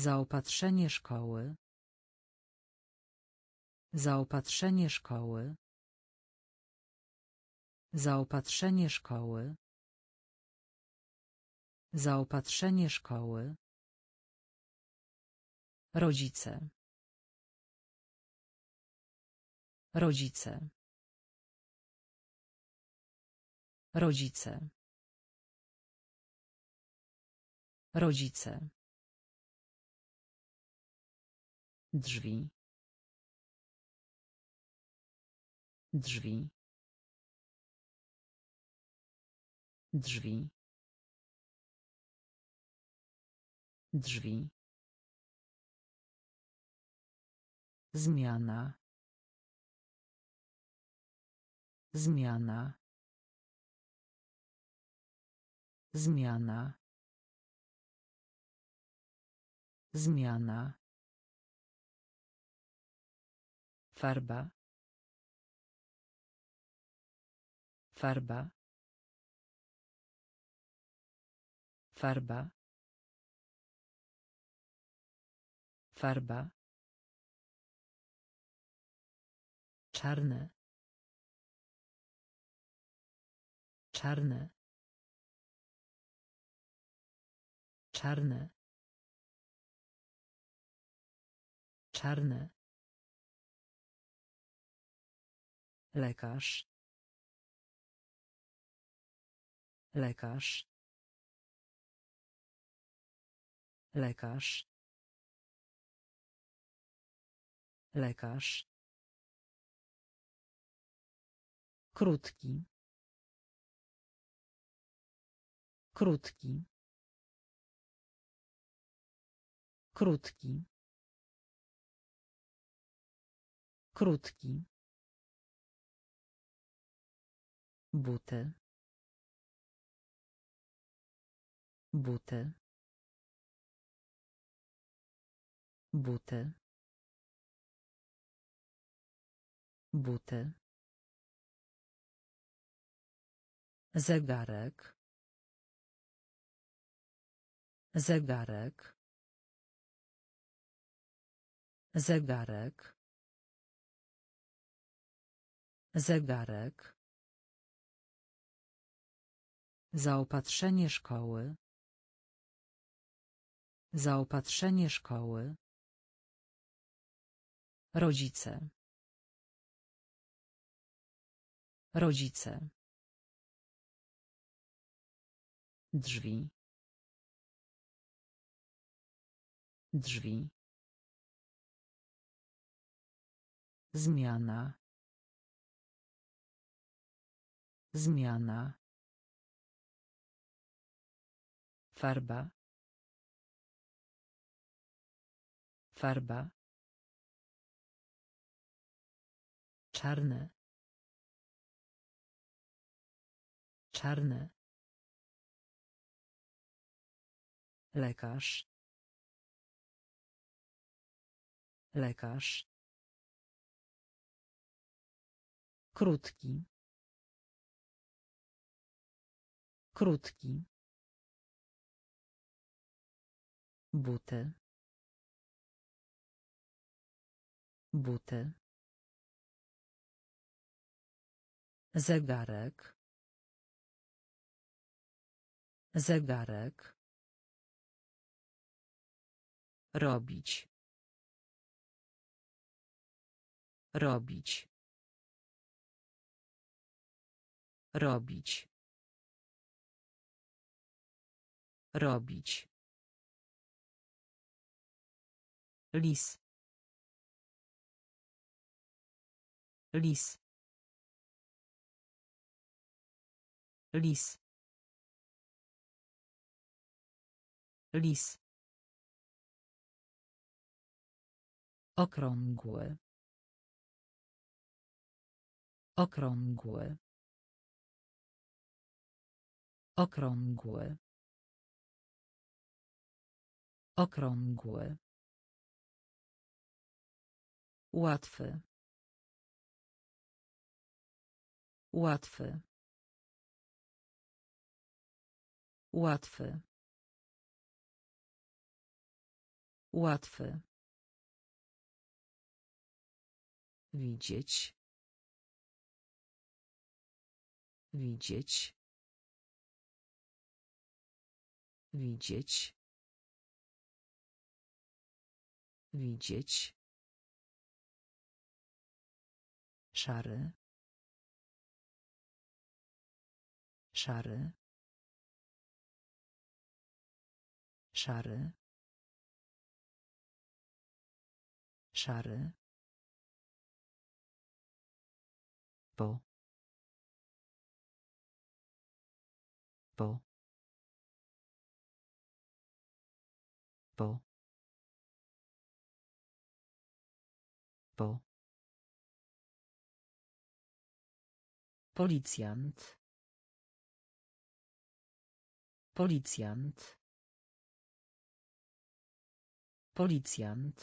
Zaopatrzenie szkoły. Zaopatrzenie szkoły. Zaopatrzenie szkoły. Zaopatrzenie szkoły. Rodzice. Rodzice. Rodzice. Rodzice. Drzwi. Drzwi. Drzwi. Drzwi. Zmiana. Zmiana. Zmiana. Zmiana. Farba. Farba. Farba. Farba. Czarne. Czarne. Czarne. Czarne. Lekarz. Lekarz. Lekarz. Lekarz. Krótki. Krótki. Krótki. Krótki. Buty. Buty. Buty. Buty. Zegarek. Zegarek. Zegarek. Zegarek. Zaopatrzenie szkoły. Zaopatrzenie szkoły. Rodzice. Rodzice. Drzwi. Drzwi. Zmiana. Zmiana. Farba. Farba. Czarne. Czarne. Lekarz. Lekarz. Krótki. Krótki. Buty. Buty. Zegarek. Zegarek. Robić. Robić. Robić. Robić. Lis. Lis. Lis. Lis. Okrągły. Okrągły. Okrągły. Okrągły. Łatwy. Łatwy. Łatwy. Łatwy. Widzieć. Widzieć. Widzieć. Widzieć. Szary. Szary. Szary. Szary. Po. Po. Po. Po. Policjant. Policjant. Policjant.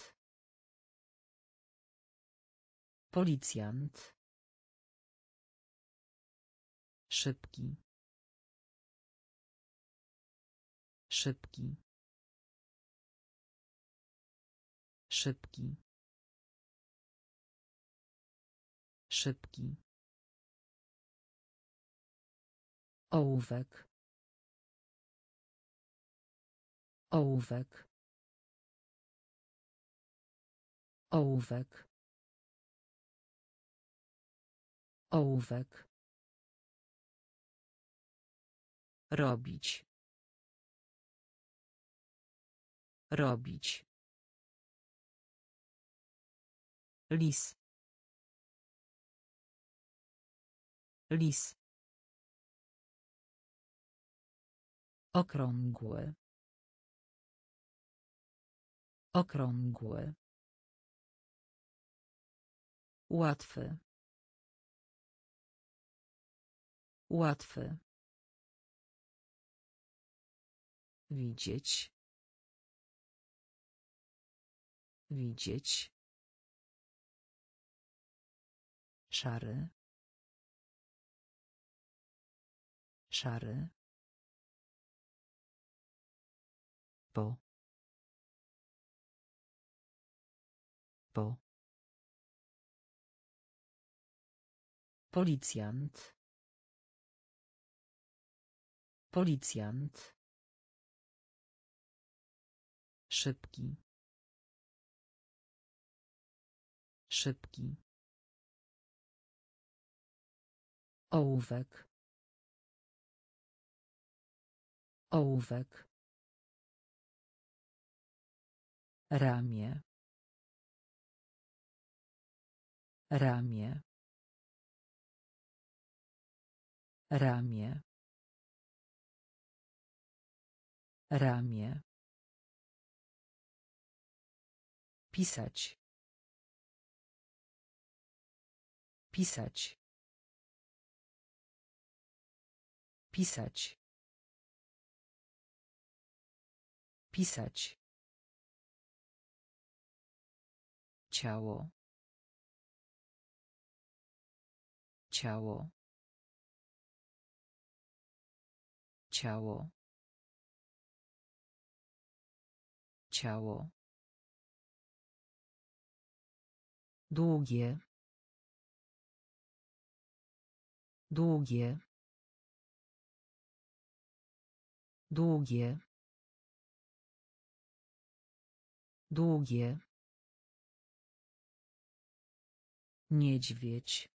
Policjant. Szybki. Szybki. Szybki. Szybki. Ołówek. Ołówek. Ołówek. Ołówek. Robić. Robić. Lis. Lis. Okrągły. Okrągły. Łatwy. Łatwy. Widzieć. Widzieć. Szary. Szary. Po. Po. Policjant. Policjant. Szybki. Szybki. Ołówek. Ołówek. Ramię. Ramię. Ramię. Ramię. Pisać. Pisać. Pisać. Pisać. Ciało. Ciało. Ciało. Ciało. Długie. Długie. Długie. Długie. Niedźwiedź.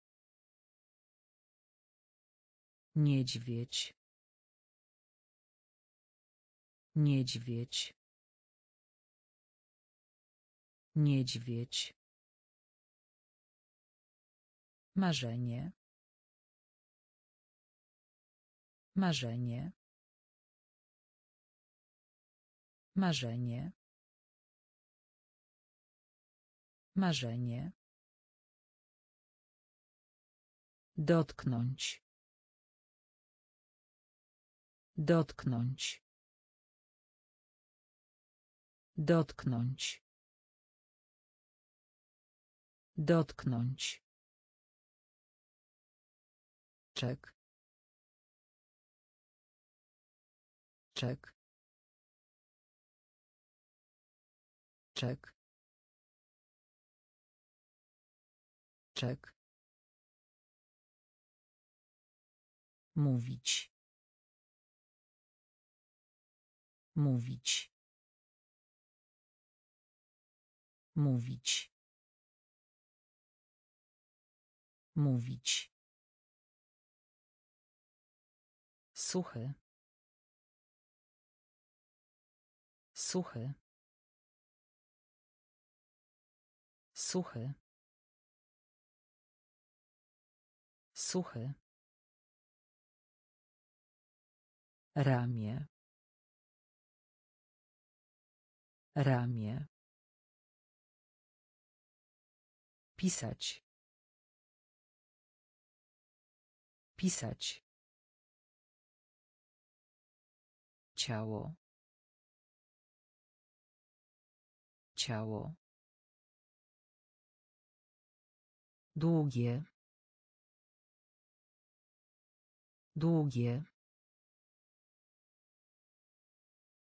Niedźwiedź. Niedźwiedź. Niedźwiedź. Marzenie. Marzenie. Marzenie. Marzenie. Dotknąć. Dotknąć. Dotknąć. Dotknąć. Czek. Czek. Czek. Czek. Mówić. Mówić. Mówić. Mówić. Suchy. Suchy. Suchy. Suchy. Ramię. Ramię. Pisać. Pisać. Ciało. Ciało. Długie. Długie.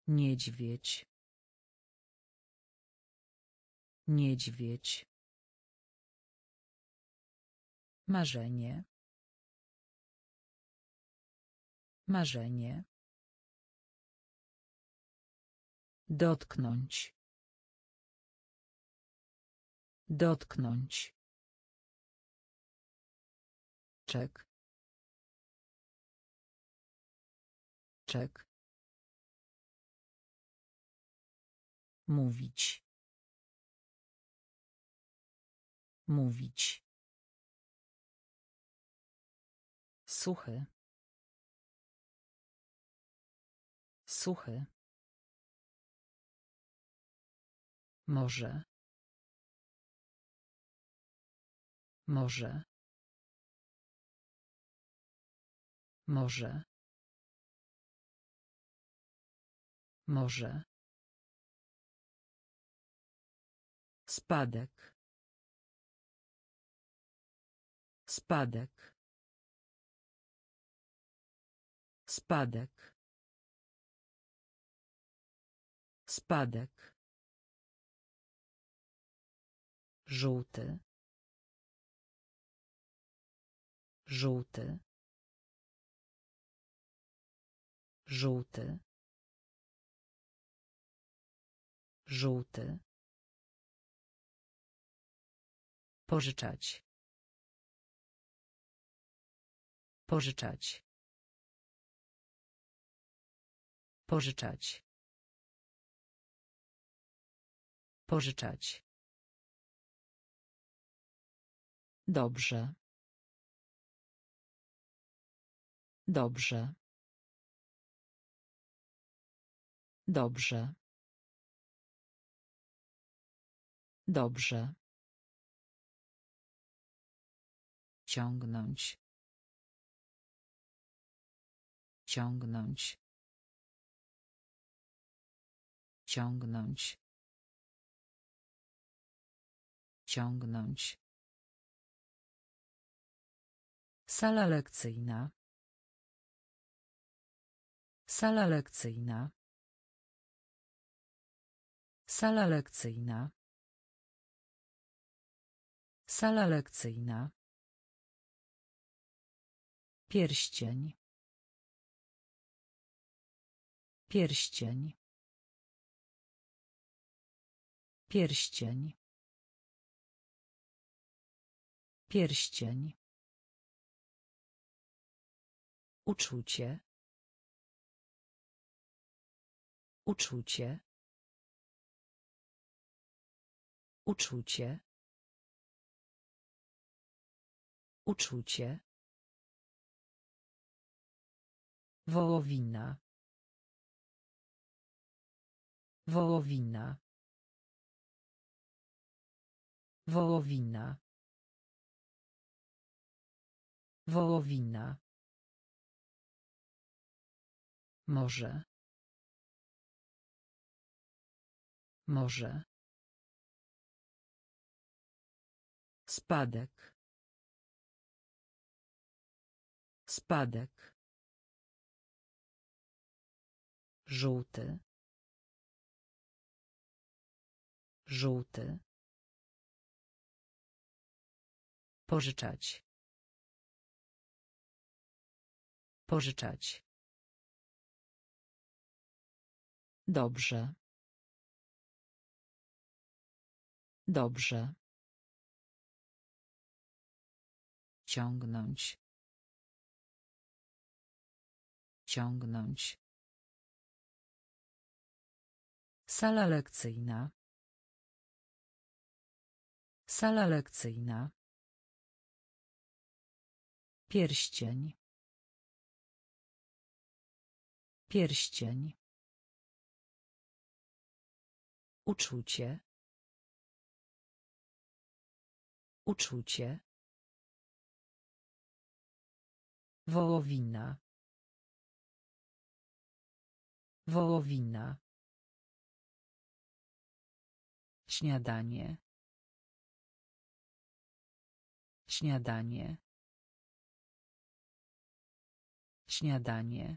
Niedźwiedź. Niedźwiedź. Marzenie. Marzenie. Dotknąć. Dotknąć. Czek. Czek. Mówić. Mówić. Suchy. Suchy. Może. Może. Może. Może. Spadek. Spadek. Spadek. Spadek. Żółty. Żółty. Żółty. Żółty. Pożyczać. Pożyczać. Pożyczać. Pożyczać. Dobrze. Dobrze. Dobrze. Dobrze. Ciągnąć. Ciągnąć. Ciągnąć. Ciągnąć. Sala lekcyjna. Sala lekcyjna. Sala lekcyjna. Sala lekcyjna. Pierścień. Pierścień. Pierścień. Pierścień. Uczucie. Uczucie. Uczucie. Uczucie. Wołowina. Wołowina. Wołowina. Wołowina. Może. Może. Spadek. Spadek. Żółty. Żółty. Pożyczać. Pożyczać. Dobrze. Dobrze. Ciągnąć. Ciągnąć. Sala lekcyjna. Sala lekcyjna. Pierścień. Pierścień. Uczucie. Uczucie. Wołowina. Wołowina. Śniadanie. Śniadanie. Śniadanie.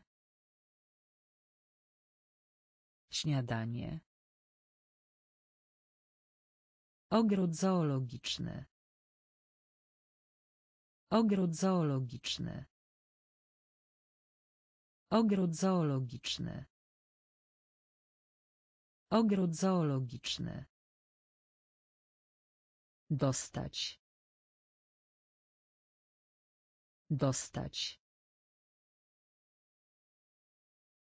Śniadanie. Ogród zoologiczny. Ogród zoologiczny. Ogród zoologiczny. Ogród zoologiczny. Dostać. Dostać.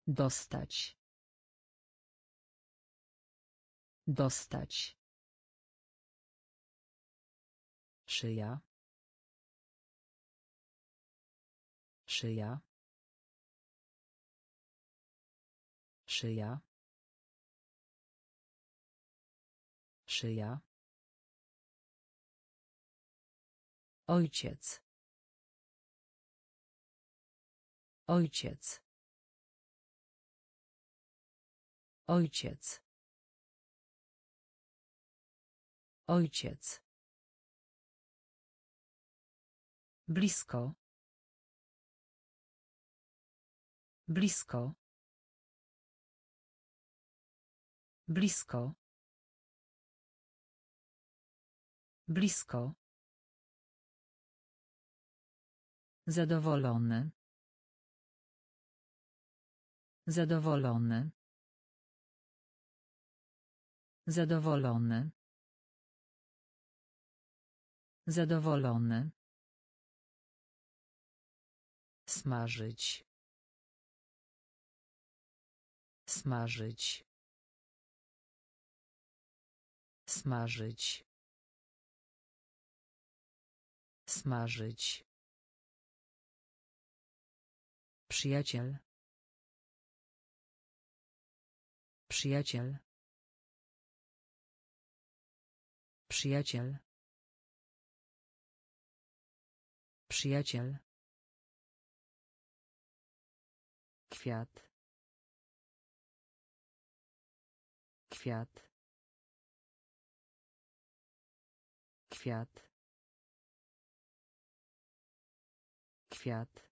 Dostać. Dostać. Szyja. Szyja. Szyja. Szyja. Ojciec. Ojciec. Ojciec. Ojciec. Blisko. Blisko. Blisko. Blisko. Zadowolony. Zadowolony. Zadowolony. Zadowolony. Smażyć. Smażyć. Smażyć. Smażyć. Przyjaciel. Przyjaciel. Przyjaciel. Przyjaciel. Kwiat. Kwiat. Kwiat. Kwiat.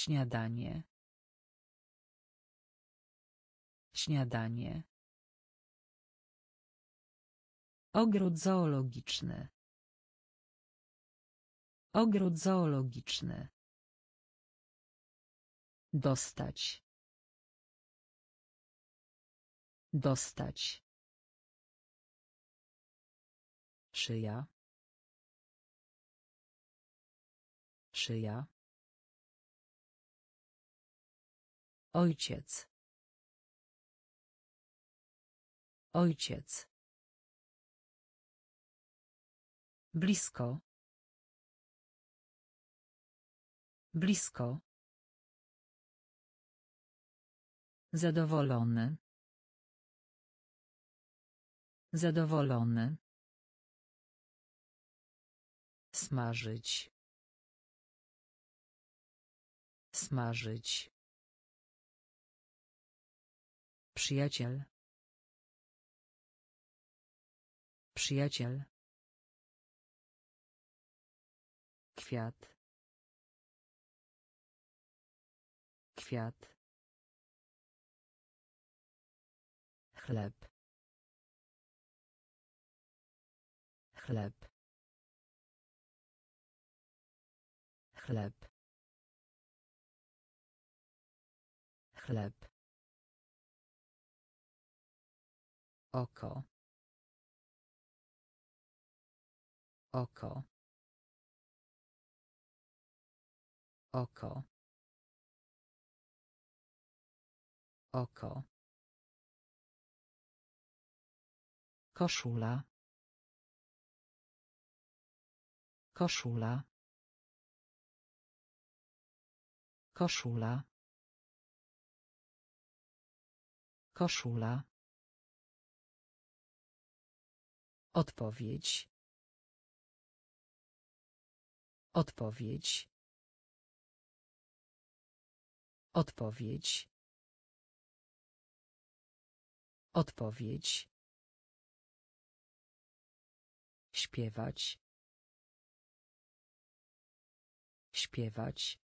Śniadanie. Śniadanie. Ogród zoologiczny. Ogród zoologiczny. Dostać. Dostać. Szyja. Szyja. Ojciec. Ojciec. Blisko. Blisko. Zadowolony. Zadowolony. Smażyć. Smażyć. Przyjaciel. Przyjaciel. Kwiat. Kwiat. chleb chleb chleb chleb oko. Oko. Oko. Oko. Koszula. Koszula. Koszula. Koszula odpowiedź. Odpowiedź. Odpowiedź. Odpowiedź. Śpiewać. Śpiewać.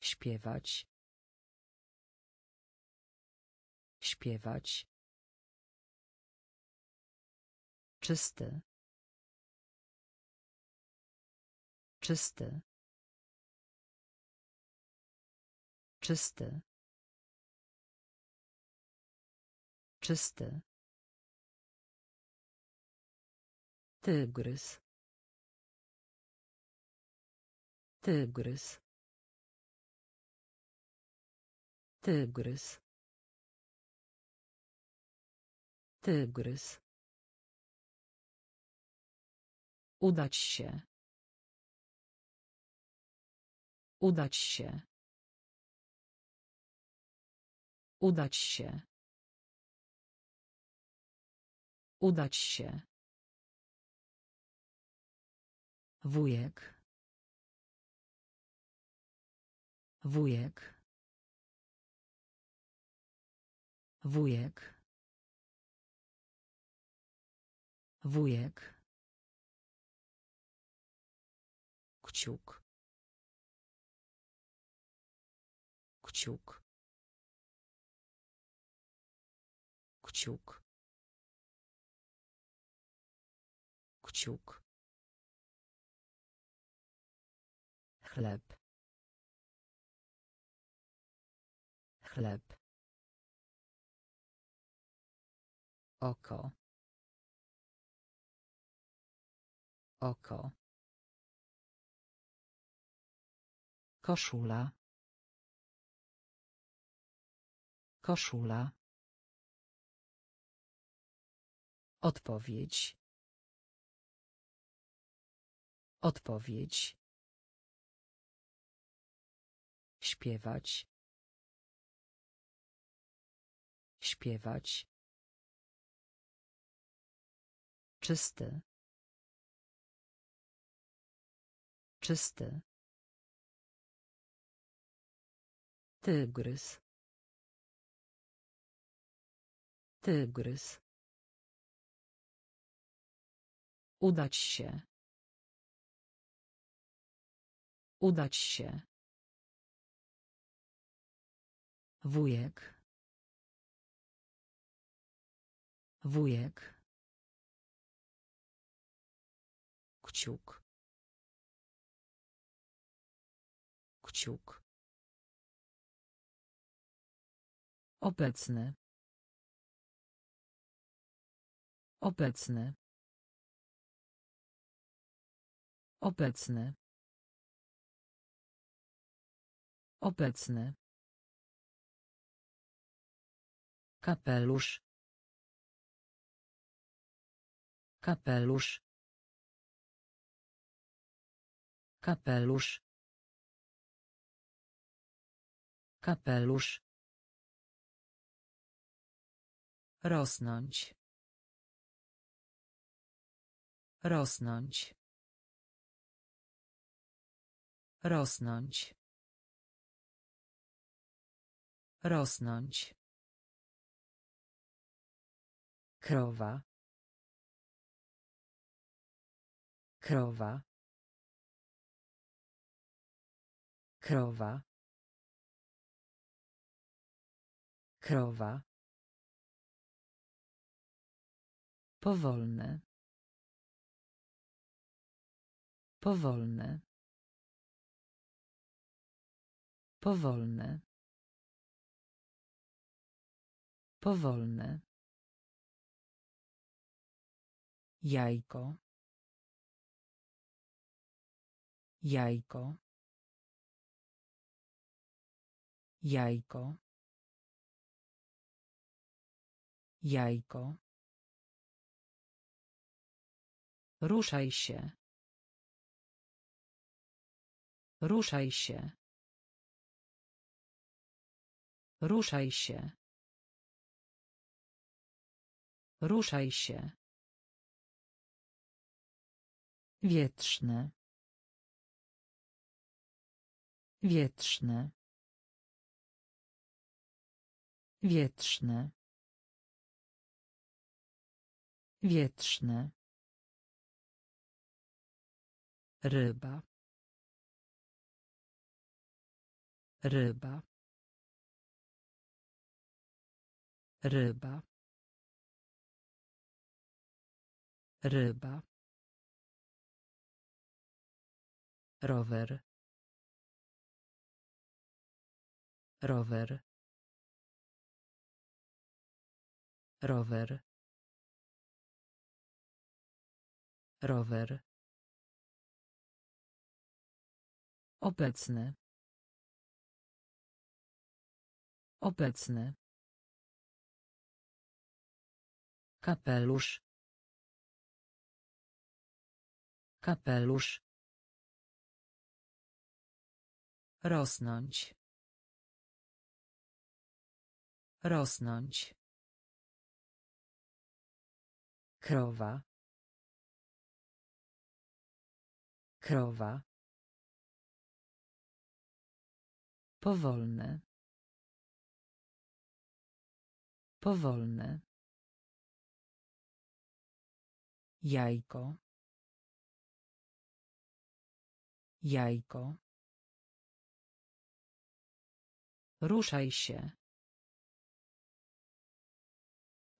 Śpiewać. Śpiewać czysty czysty czysty czysty Tygrys. Tygrys. Tygrys. Tygrys. Udać się. Udać się. Udać się. Udać się. Wujek. Wujek. Wujek. Wujek. Kciuk. Kciuk. Kciuk. Kciuk. chleb chleb oko oko koszula. Koszula. Odpowiedź. Odpowiedź. Śpiewać. Śpiewać. Czysty. Czysty tygrys tygrys udać się udać się Wujek. Wujek. Kciuk. Kciuk. Obecny. Obecny. Obecny. Obecny. Kapelusz. Kapelusz. Kapelusz. Kapelusz. Rosnąć. Rosnąć. Rosnąć. Rosnąć. krowa krowa krowa Krowa. Powolne. Powolne. Powolne. Powolne. Jajko. Jajko. Jajko. Jajko. Ruszaj się. Ruszaj się. Ruszaj się. Ruszaj się. Wietrzne. Wietrzne. Wietrzne. Wietrzne. Ryba. Ryba. Ryba. Ryba. rower rower rower rower obecny obecny kapelusz kapelusz Rosnąć. Rosnąć. Krowa. Krowa. Powolne. Powolne. Jajko. Jajko. Ruszaj się.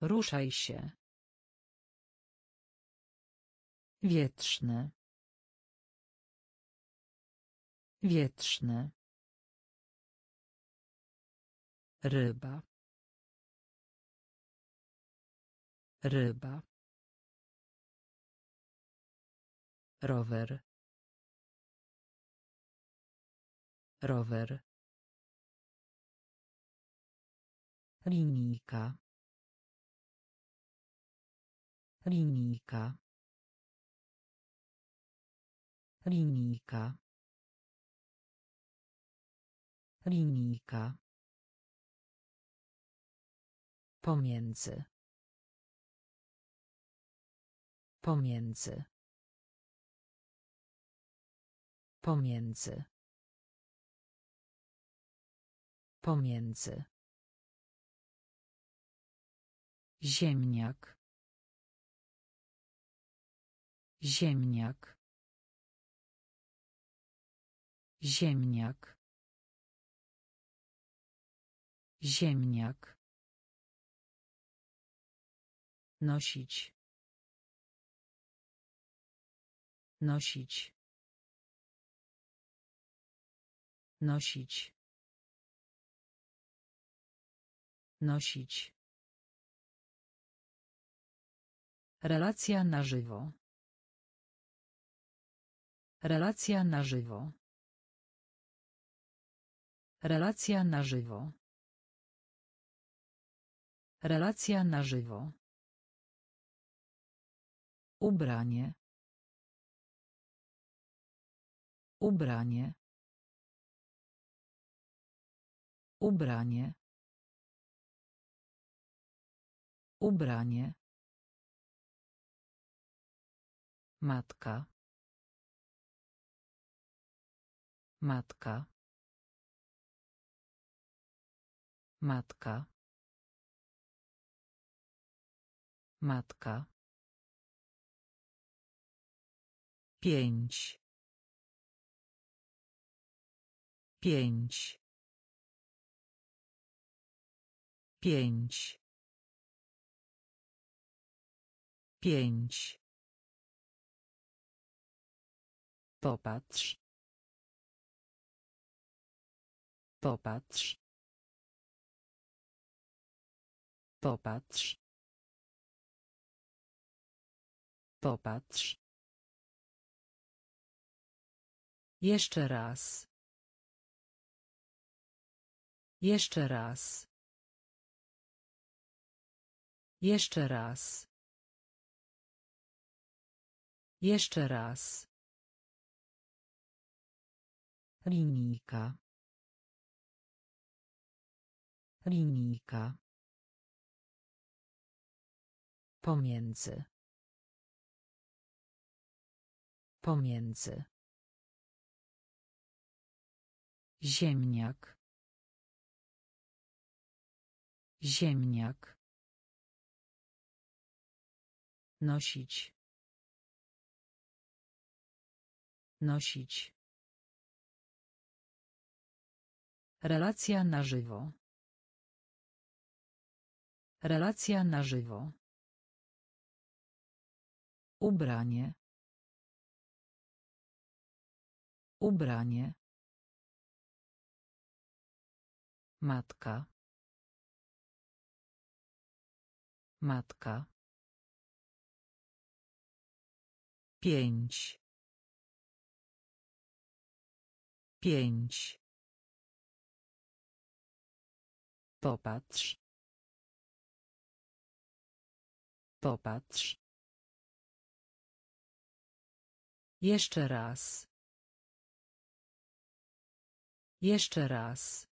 Ruszaj się. Wietrzne. Wietrzne. Ryba. Ryba. Rower. Rower. Linijka. Linijka. Linijka. Linijka. Pomiędzy. Pomiędzy. Pomiędzy. Pomiędzy. Ziemniak. Ziemniak. Ziemniak. Ziemniak. Nosić. Nosić. Nosić. Nosić. Relacja na żywo. Relacja na żywo. Relacja na żywo. Relacja na żywo. Ubranie. Ubranie. Ubranie. Ubranie. Matka. Matka. Matka. Matka. Pięć. Pięć. pięć pięć Popatrz. Popatrz. Popatrz. Popatrz. Jeszcze raz. Jeszcze raz. Jeszcze raz. Jeszcze raz. Linijka. Linijka. Pomiędzy. Pomiędzy. Ziemniak. Ziemniak. Nosić. Nosić. Relacja na żywo. Relacja na żywo. Ubranie. Ubranie. Matka. Matka. Pięć. Pięć. Popatrz. Popatrz. Jeszcze raz. Jeszcze raz.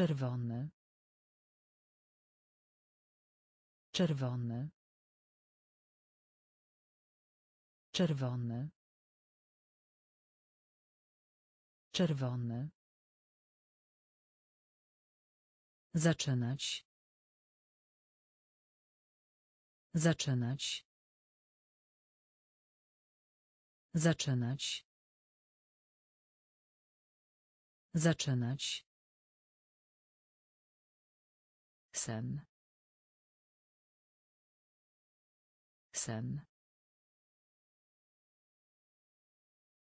Czerwony. Czerwony. Czerwony. Czerwony. Zaczynać. Zaczynać. Zaczynać. Zaczynać. Sen. Sen.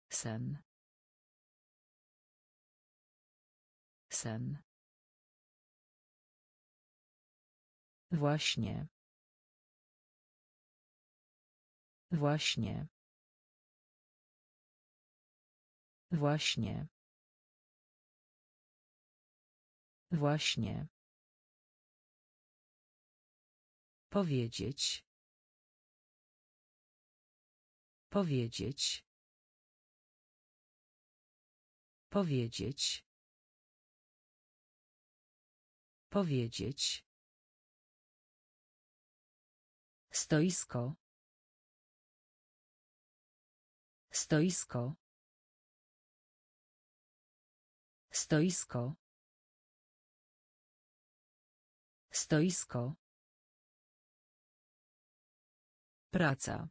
Sen. Sen. Właśnie. Właśnie. Właśnie. Właśnie. Powiedzieć. Powiedzieć. Powiedzieć. Powiedzieć. Stoisko. Stoisko. Stoisko. Stoisko. Praca.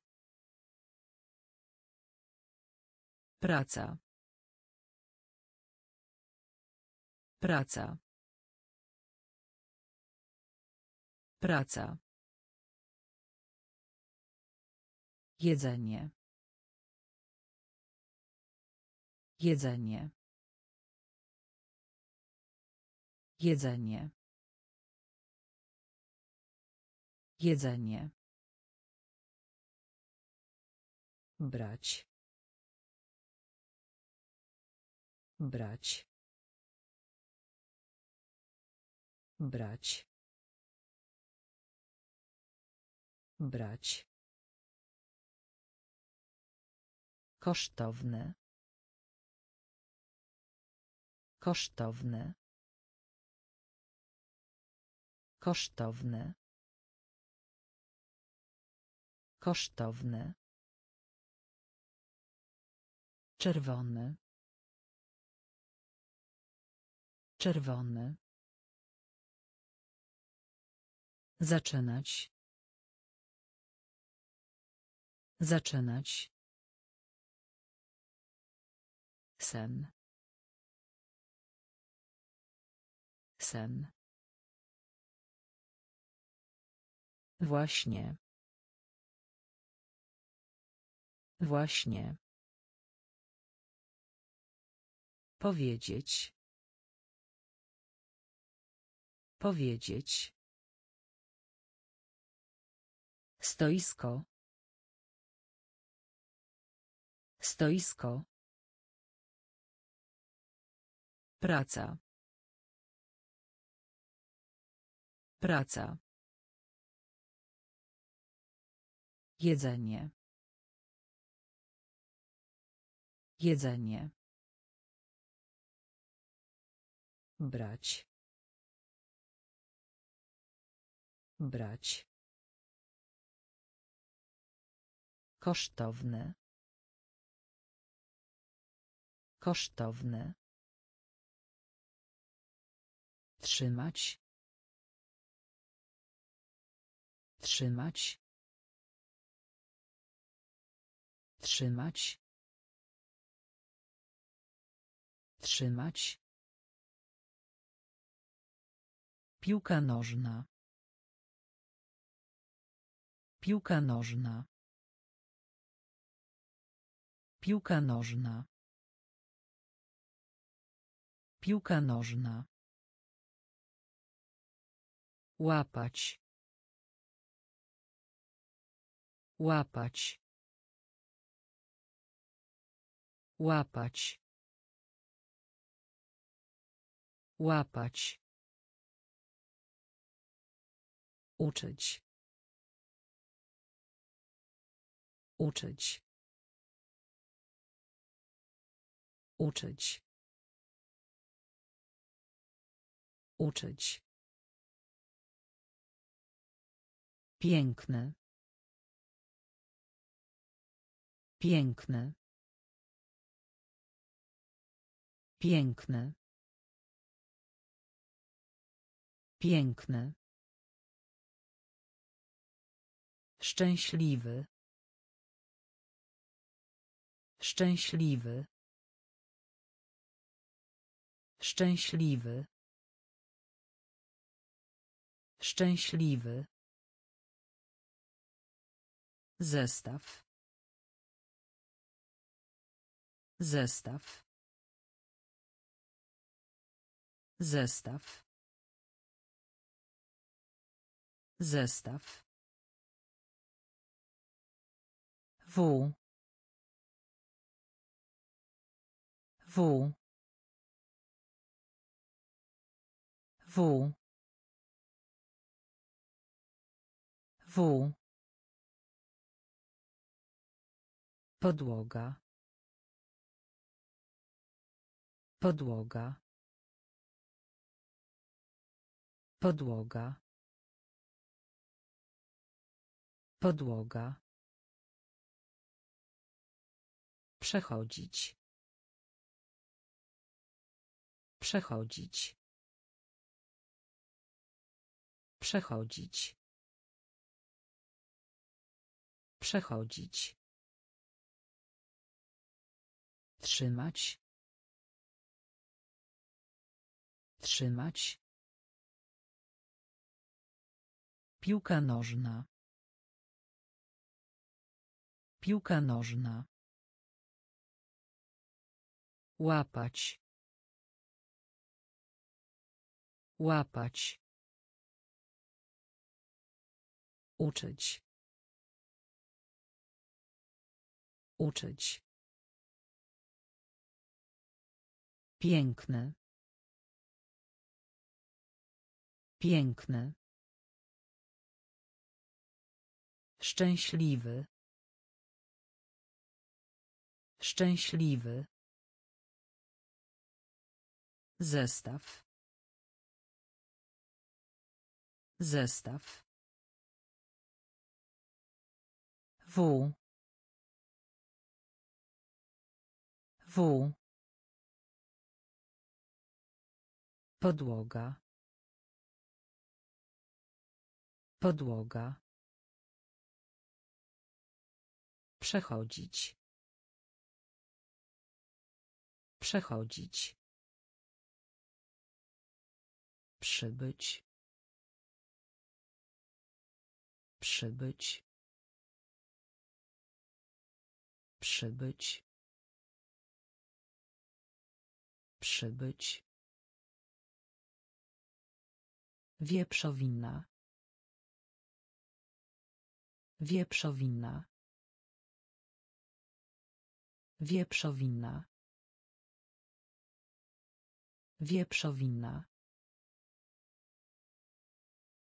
Praca. Praca. Praca. Jedzenie. Jedzenie. Jedzenie. Jedzenie. Brać. Brać. Brać. Brać. Kosztowne. Kosztowne. Kosztowne. Kosztowne. Czerwony. Czerwony. Zaczynać. Zaczynać. Sen. Sen. Właśnie. Właśnie. Powiedzieć. Powiedzieć. Stoisko. Stoisko. Praca. Praca. Jedzenie. Jedzenie. Brać. Brać. Kosztowne. Kosztowne. Trzymać. Trzymać. Trzymać. Trzymać. Piłka nożna. Piłka nożna. Piłka nożna. Piłka nożna. Łapać. Łapać. Łapać. Łapać. Uczyć. Uczyć. Uczyć. Uczyć. Piękny. Piękny. Piękny. Piękny. Szczęśliwy. Szczęśliwy. Szczęśliwy. Szczęśliwy. Zestaw. Zestaw. Zestaw. Zestaw. W. Podłoga. Podłoga. Podłoga. Podłoga. Przechodzić. Przechodzić. Przechodzić. Przechodzić. Trzymać. Trzymać. Piłka nożna. Piłka nożna. Łapać. Łapać. Uczyć. Uczyć. Piękny. Piękny. Szczęśliwy. Szczęśliwy. Zestaw. Zestaw. W. W. Podłoga. Podłoga. Przechodzić. Przechodzić. Przybyć. Przybyć. Przybyć. Przybyć. Wieprzowina. Wieprzowina. Wieprzowina. Wieprzowina.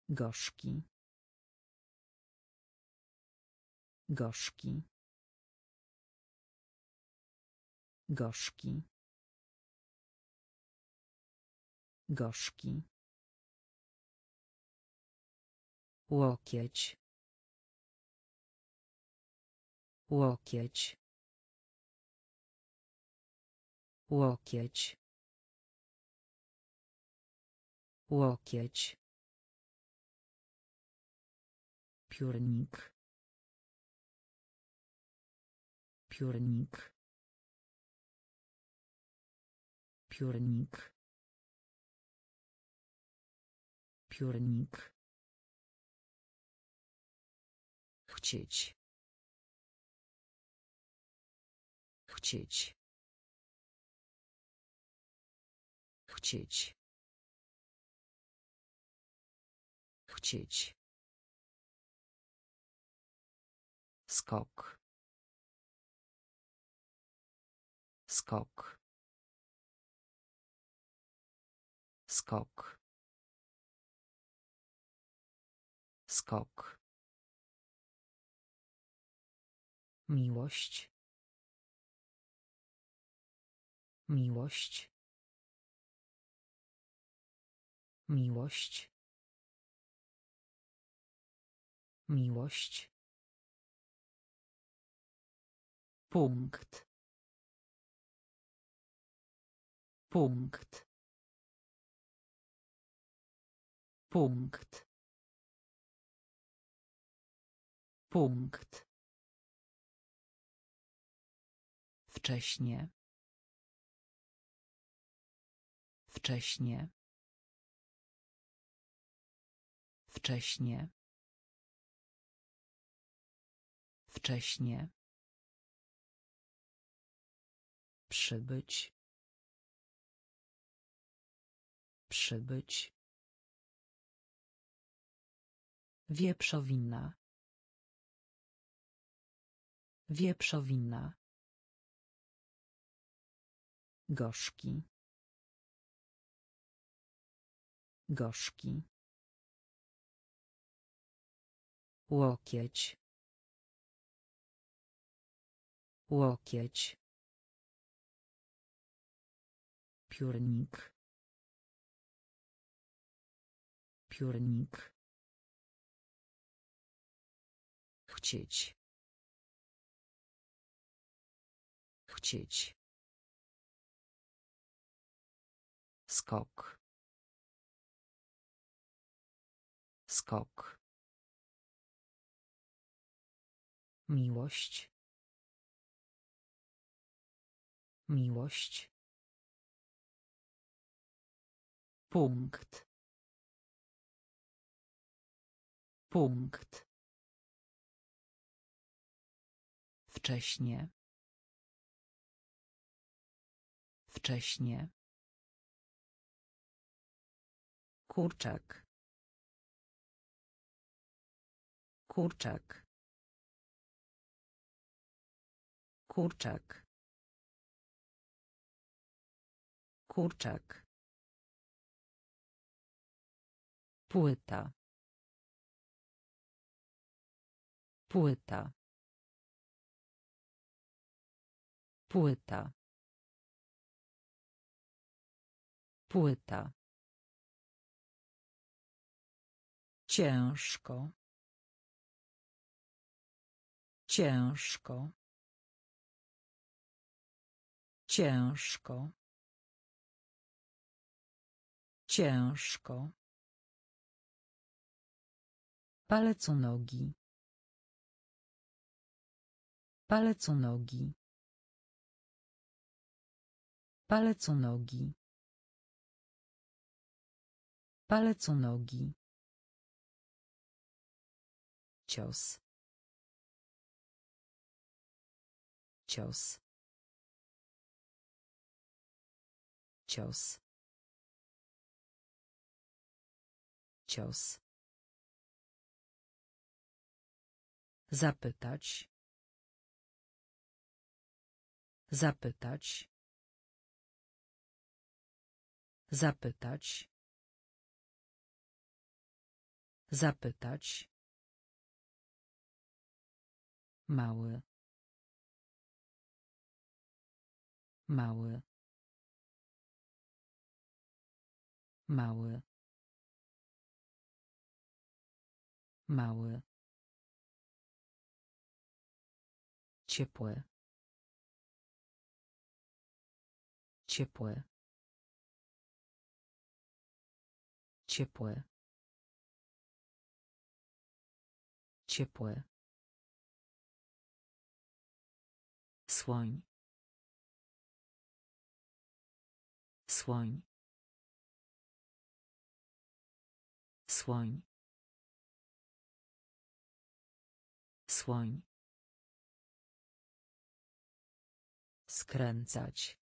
Gorzki. Gorzki. Gorzki. Gorzki. Łokieć. Łokieć. Łokieć. Łokieć. Piórnik. Piórnik. Piórnik. Piórnik. Chcieć. Chcieć. Chcieć. Chcieć. Skok. Skok. Skok. Skok. Miłość. Miłość. Miłość. Miłość punkt. Punkt. Punkt. Punkt. Wcześnie. Wcześnie. Wcześnie. Wcześnie Przybyć. Przybyć. Wieprzowina. Wieprzowina. Gorzki. Gorzki. Łokieć. Łokieć. Piórnik. Piórnik. Chcieć. Chcieć. Skok. Skok. Miłość. Miłość. Punkt. Punkt. Wcześnie. Wcześnie. Kurczak. Kurczak. Kurczak. Kurczak Płyta. Płyta. Płyta. Płyta. Ciężko. Ciężko. Ciężko. Ciężko. Palec u nogi. Palec u nogi. Palec u nogi. Palec u nogi. Cios. Cios. Cios. Cios. Zapytać. Zapytać. Zapytać. Zapytać. Mały. Mały. Mały. Mały. Ciepłe. Ciepłe. Ciepłe. Ciepłe. Słoń. Słoń. Słoń. Słoń. Skręcać.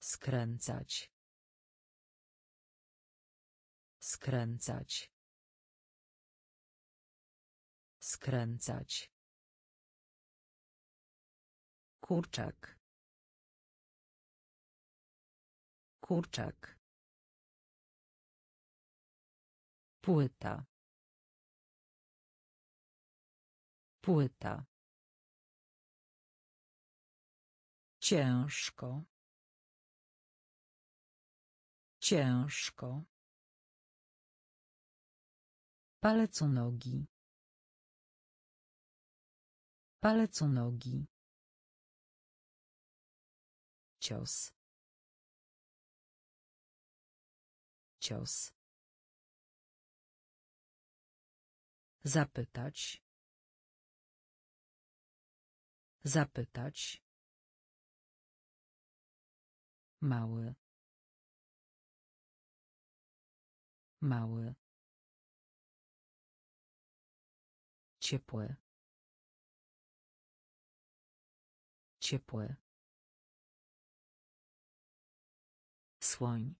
Skręcać. Skręcać. Skręcać. Kurczak. Kurczak. Płyta. Płyta. Ciężko. Ciężko. Palec u nogi. Palec u nogi. Cios. Cios. Zapytać. Zapytać. Mały. Mały. Ciepłe. Ciepłe. Słoń.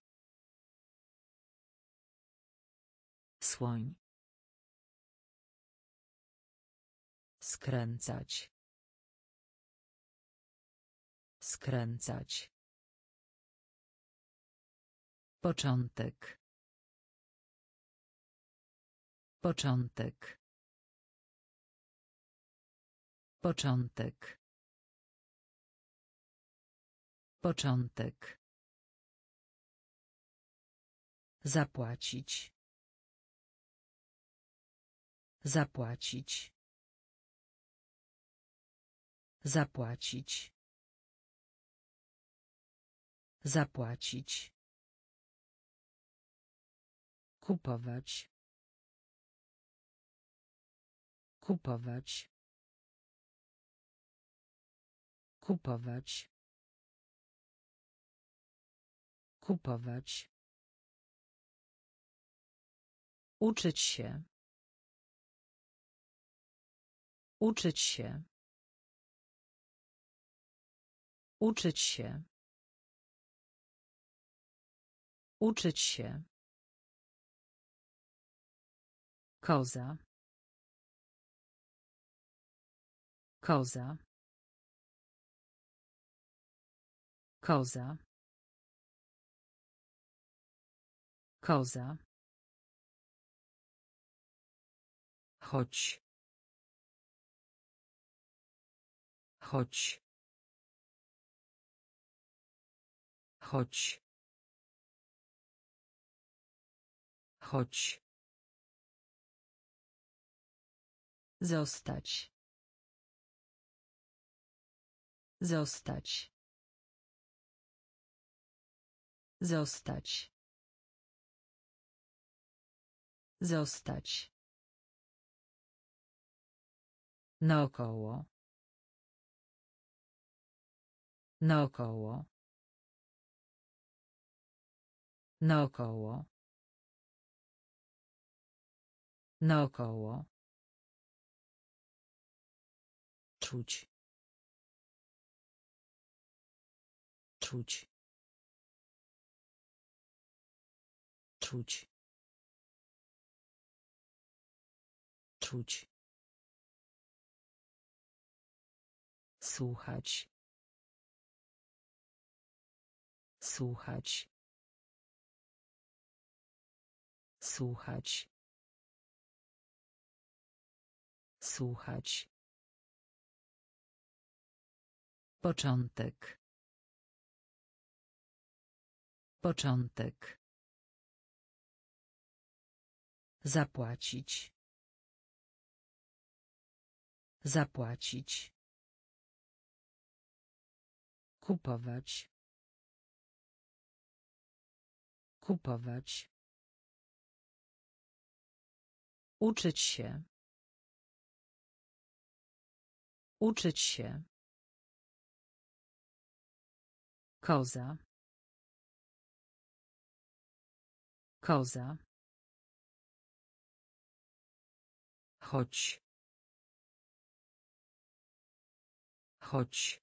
Słoń. Skręcać. Skręcać. Początek. Początek. Początek. Początek. Zapłacić. Zapłacić. Zapłacić. Zapłacić. Kupować. Kupować. Kupować. Kupować. Uczyć się. Uczyć się. Uczyć się. Uczyć się. Koza. Koza. Koza. Koza. Chodź. Chodź. Chodź. Chodź. Zostać. Zostać. Zostać. Zostać. Naokoło. Naokoło. Naokoło. Naokoło. Czuć. Czuć. Czuć. Czuć. Słuchać. Słuchać. Słuchać. Słuchać. Początek. Początek. Zapłacić. Zapłacić. Kupować. Kupować. Uczyć się. Uczyć się. Koza. Koza. Chodź. Chodź.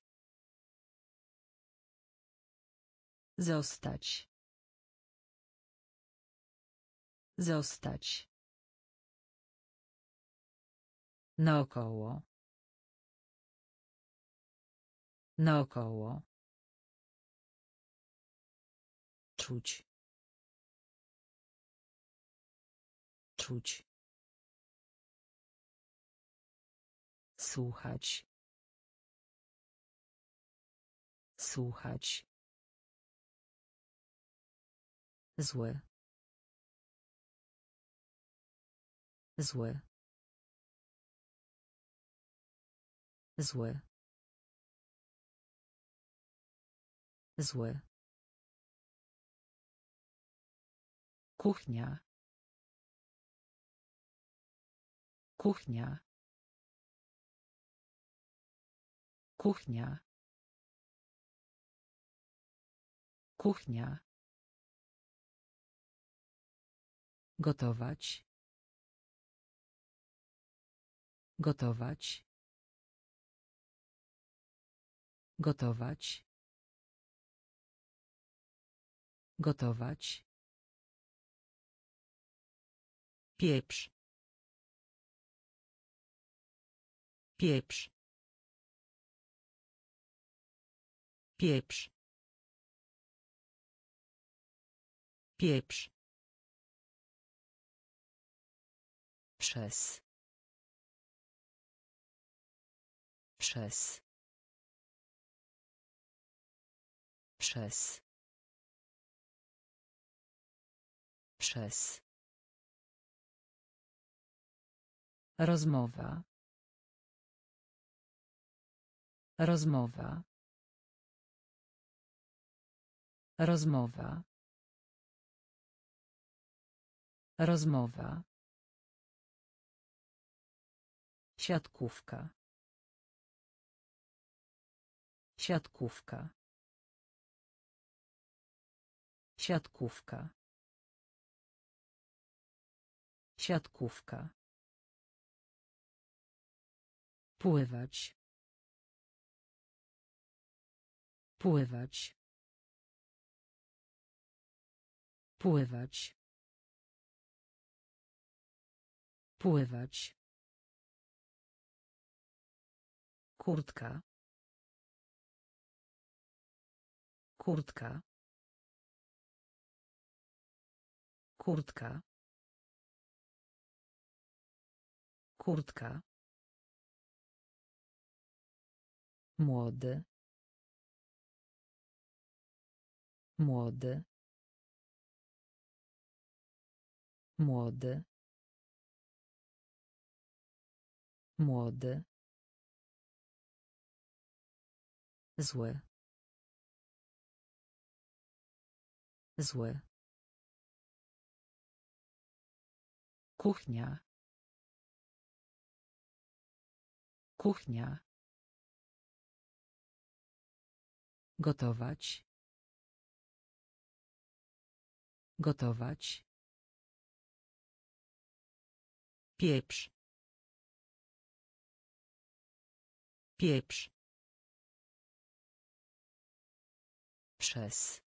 Zostać. Zostać. Naokoło. Naokoło. Czuć. Czuć. Słuchać. Słuchać. Zły. Zły. Zły. Zły. Kuchnia. Kuchnia. Kuchnia. Kuchnia. Gotować. Gotować. Gotować. Gotować. Pieprz. Pieprz. Pieprz. Pieprz. Przez. Przez. Przez. Przez. Rozmowa. Rozmowa. Rozmowa. Rozmowa. Siatkówka. Siatkówka. Siatkówka. Siatkówka. Pływać. Pływać. Pływać. Pływać. Kurtka. Kurtka. Kurtka. Kurtka. Młody. Młody. Młody. Młody. Zły. Zły. Kuchnia. Kuchnia. Gotować. Gotować. Pieprz. Pieprz. Przez.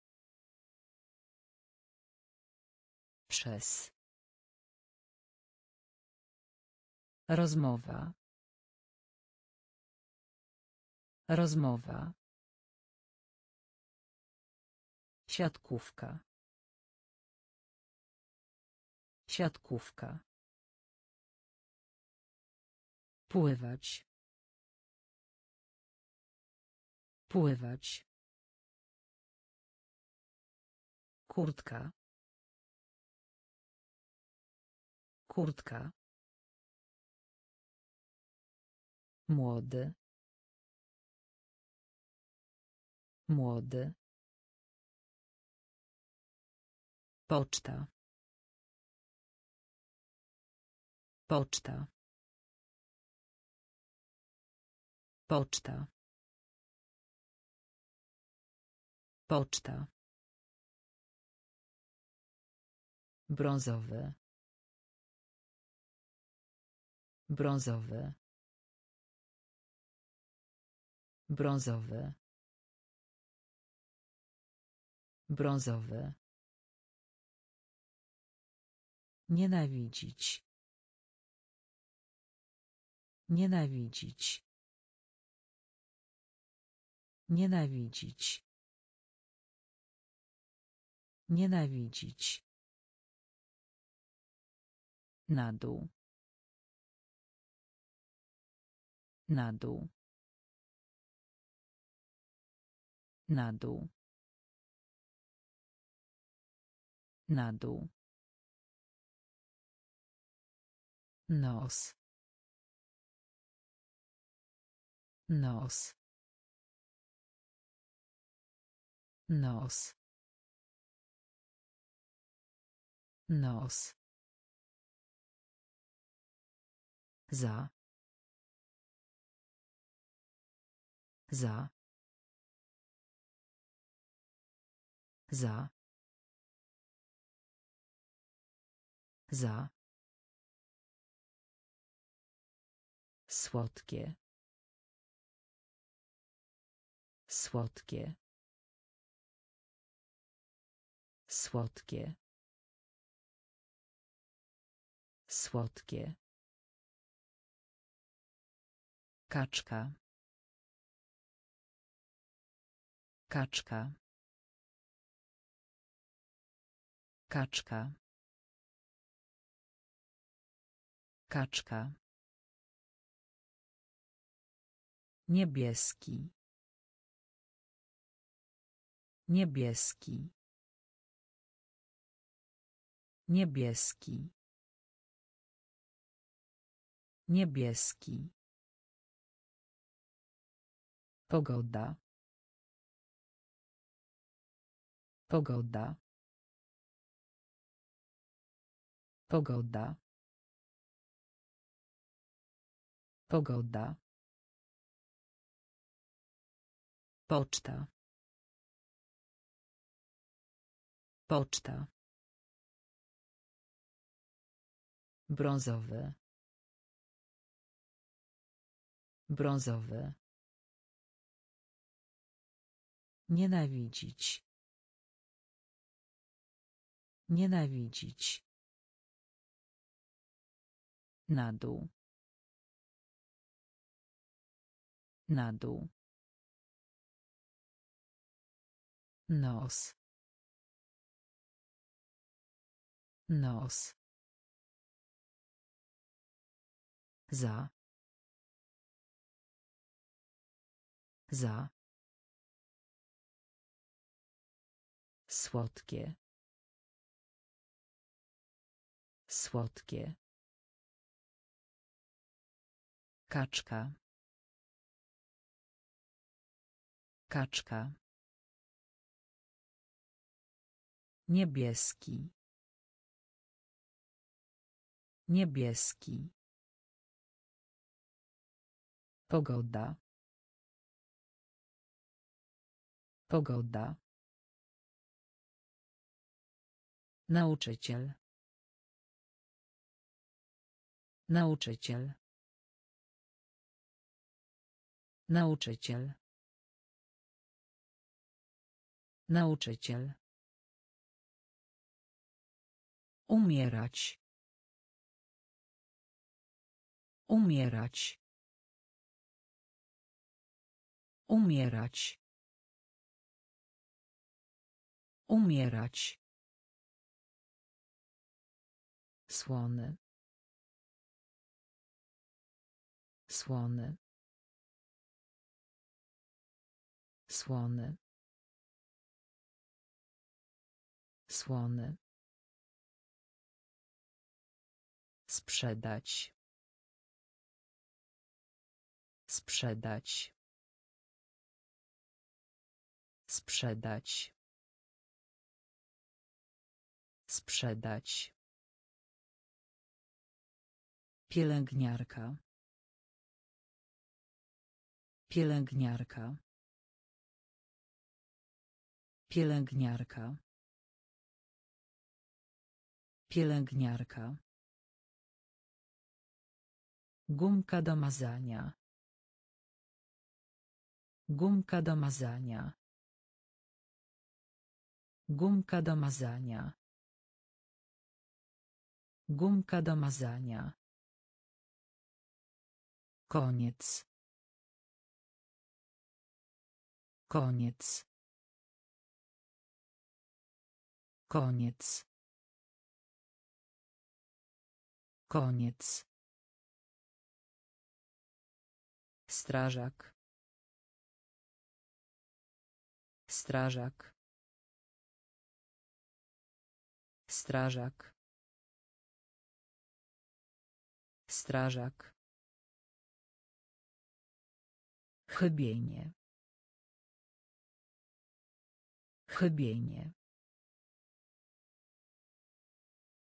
Przez. Rozmowa. Rozmowa. Siatkówka. Siatkówka. Pływać. Pływać. Kurtka. Kurtka. Młody. Młody. Poczta. Poczta. Poczta. Poczta. Brązowy. Brązowy. Brązowy. Brązowy. Nienawidzić. Nienawidzić. Nienawidzić. Nienawidzić. Na dół. Na dół. Na dół. Na dół. Nos. Nos. Nos. Nos. Za. Za. Za. Za. Słodkie. Słodkie. Słodkie. Słodkie. Kaczka. Kaczka. Kaczka. Kaczka. Niebieski. Niebieski. Niebieski. Niebieski. Pogoda. Pogoda. Pogoda. Pogoda. Poczta. Poczta. Brązowy. Brązowy. Nienawidzić. Nienawidzić. Na dół. Na dół. Nos. Nos. Za. Za. Słodkie. Słodkie. Kaczka. Kaczka. Niebieski. Niebieski. Pogoda. Pogoda. Nauczyciel. Nauczyciel. Nauczyciel. Nauczyciel. Umierać. Umierać. Umierać. Umierać. Słony. Słony. Słony. Słony. Sprzedać. Sprzedać. Sprzedać. Sprzedać. Pielęgniarka. Pielęgniarka. Pielęgniarka. Pielęgniarka. Gumka do mazania. Gumka do mazania. Gumka do mazania. Gumka do mazania. Koniec. Koniec. Koniec. Koniec. Strażak. Strażak. Strażak. Strażak. Chybienie. Chybienie.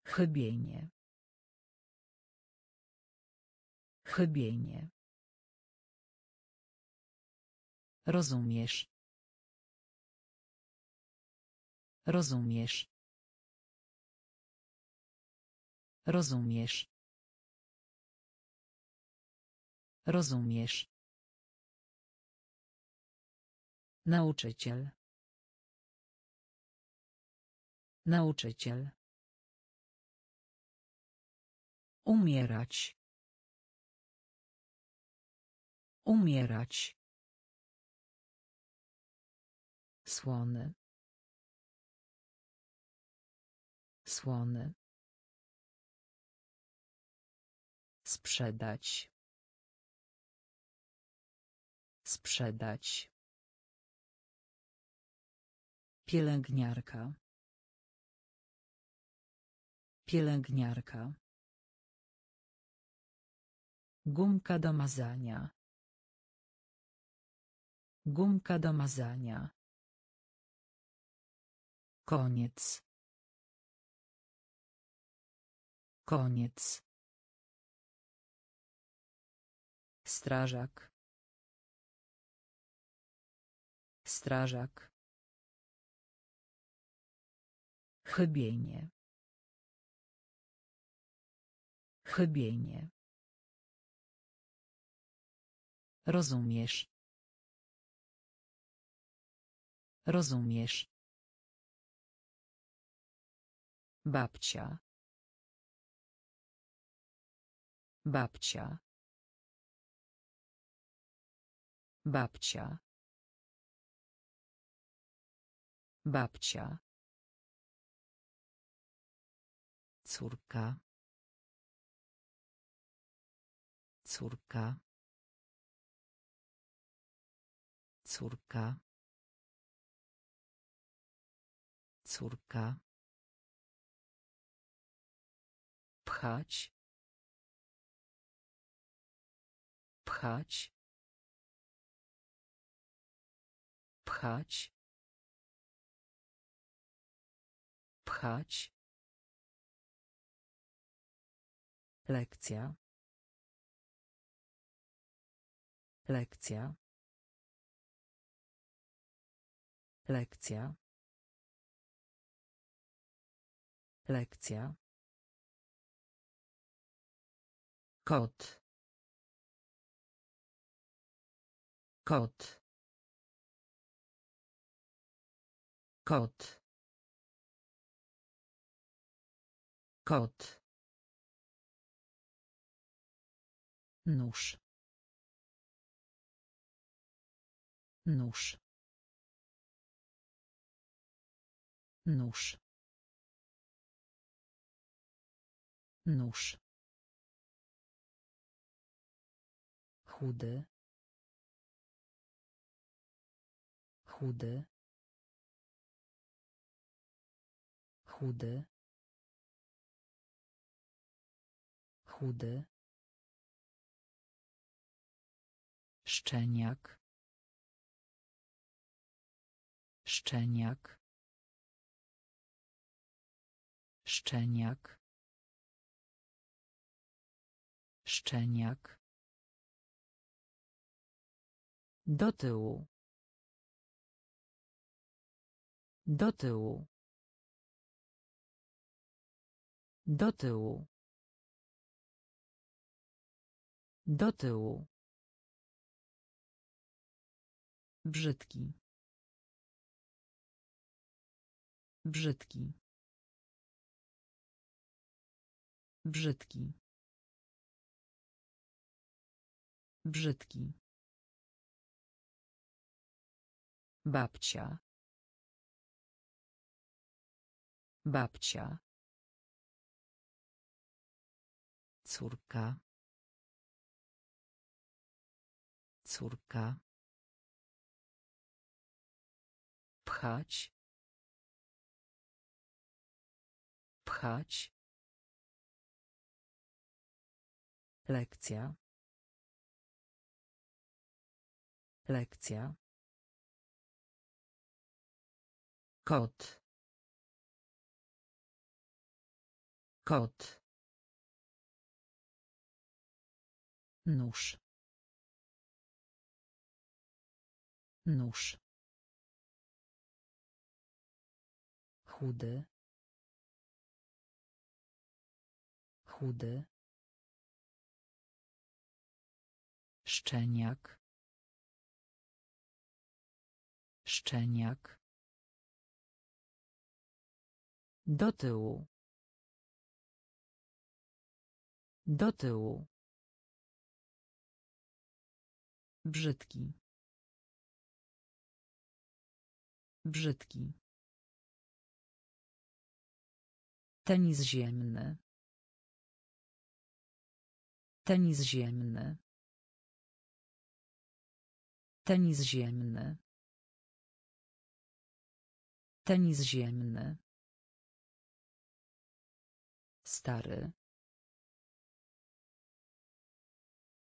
Chybienie. Chybienie. Rozumiesz. Rozumiesz. Rozumiesz. Rozumiesz. Nauczyciel. Nauczyciel. Umierać. Umierać. Słony. Słony. Sprzedać. Sprzedać. Pielęgniarka. Pielęgniarka. Gumka do mazania. Gumka do mazania. Koniec. Koniec. Strażak. Strażak. Chybienie. Chybienie. Rozumiesz. Rozumiesz. Babcia. Babcia. Babcia. Babcia. Córka. Córka. Córka. Córka. Pchać. Pchać. Pchać. Pchać. Lekcja. Lekcja. Lekcja. Lekcja. Kot. Kot. Kot. Kot. Nóż. Nóż. Nóż. Nóż. Chudy. Chudy. Chudy. Chudy. Szczeniak. Szczeniak. Szczeniak. Szczeniak. Do tyłu. Do tyłu. Do tyłu. Do tyłu. Brzydki. Brzydki. Brzydki. Brzydki. Babcia. Babcia. Córka. Córka. Pchać. Pchać. Lekcja. Lekcja. Kot. Kot. Nóż. Nóż. Chudy. Chudy. Szczeniak. Szczeniak. Do tyłu. Do tyłu. Brzydki. Brzydki. Tenis ziemny. Tenis ziemny. Tenis ziemny. Tenis ziemny. Stary.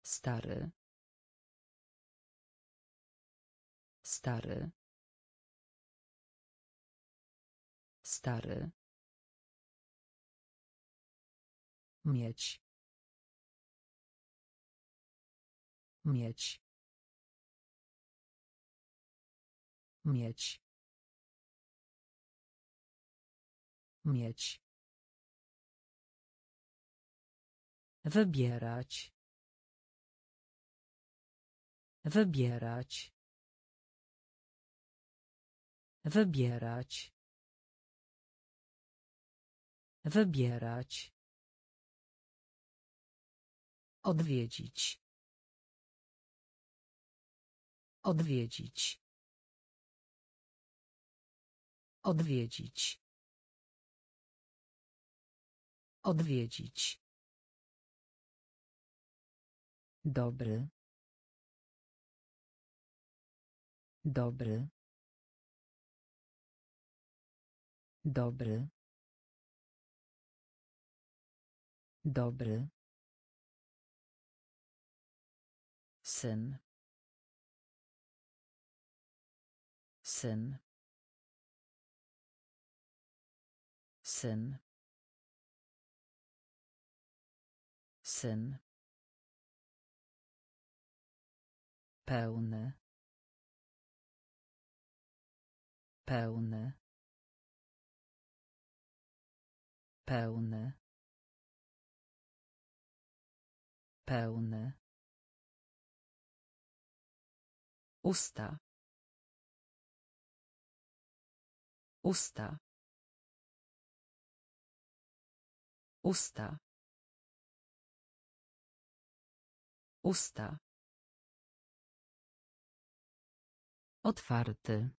Stary. Stary. Stary. Mieć. Mieć. Mieć. Mieć. Wybierać. Wybierać. Wybierać. Wybierać. Odwiedzić. Odwiedzić. Odwiedzić. Odwiedzić. Dobry. Dobry. Dobry. Dobry. Syn. Syn. Syn. Syn. Pełny. Pełny. Pełny. Pełny. Usta. Usta. Usta. Usta. Otwarty.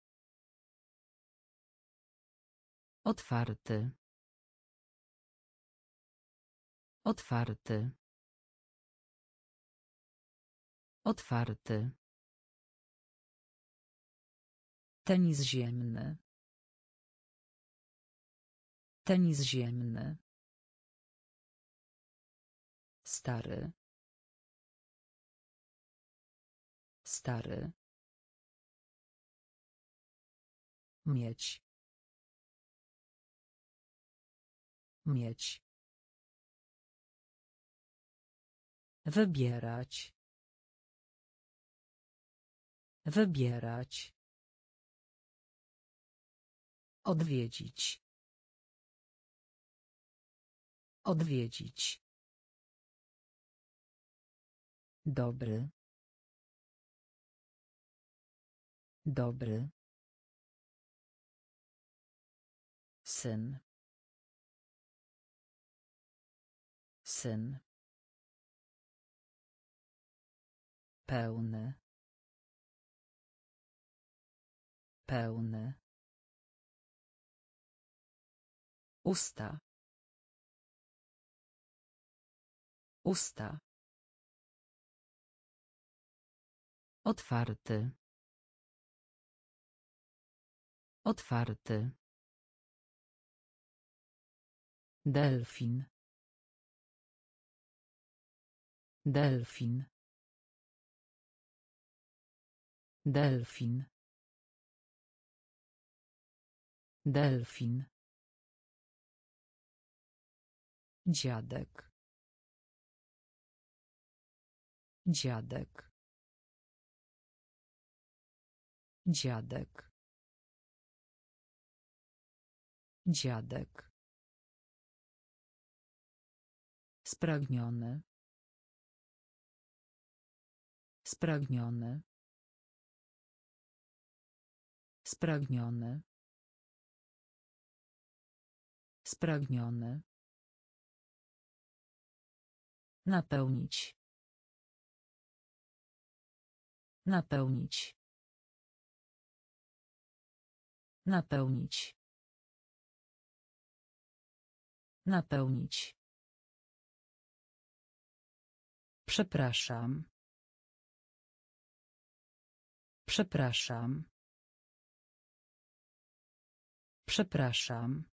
Otwarty. Otwarty. Otwarty. Tenis ziemny. Tenis ziemny. Stary. Stary. Mieć. Mieć. Wybierać. Wybierać. Odwiedzić. Odwiedzić. Dobry. Dobry. Syn. Syn. Pełny. Pełny. Usta. Usta. Otwarty. Otwarty. Delfin. Delfin. Delfin. Delfin. Dziadek. Dziadek. Dziadek. Dziadek. Spragniony. Spragniony. Spragniony. Spragniony. Napełnić. Napełnić. Napełnić. Napełnić. Przepraszam. Przepraszam. Przepraszam.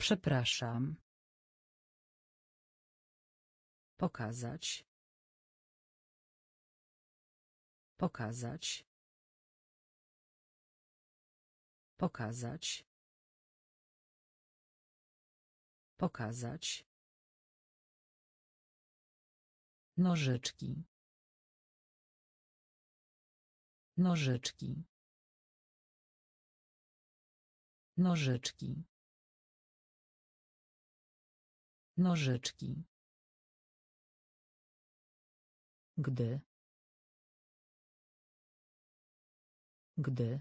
Przepraszam. Pokazać. Pokazać. Pokazać. Pokazać. Nożyczki. Nożyczki. Nożyczki. Nożyczki. Gdy. Gdy.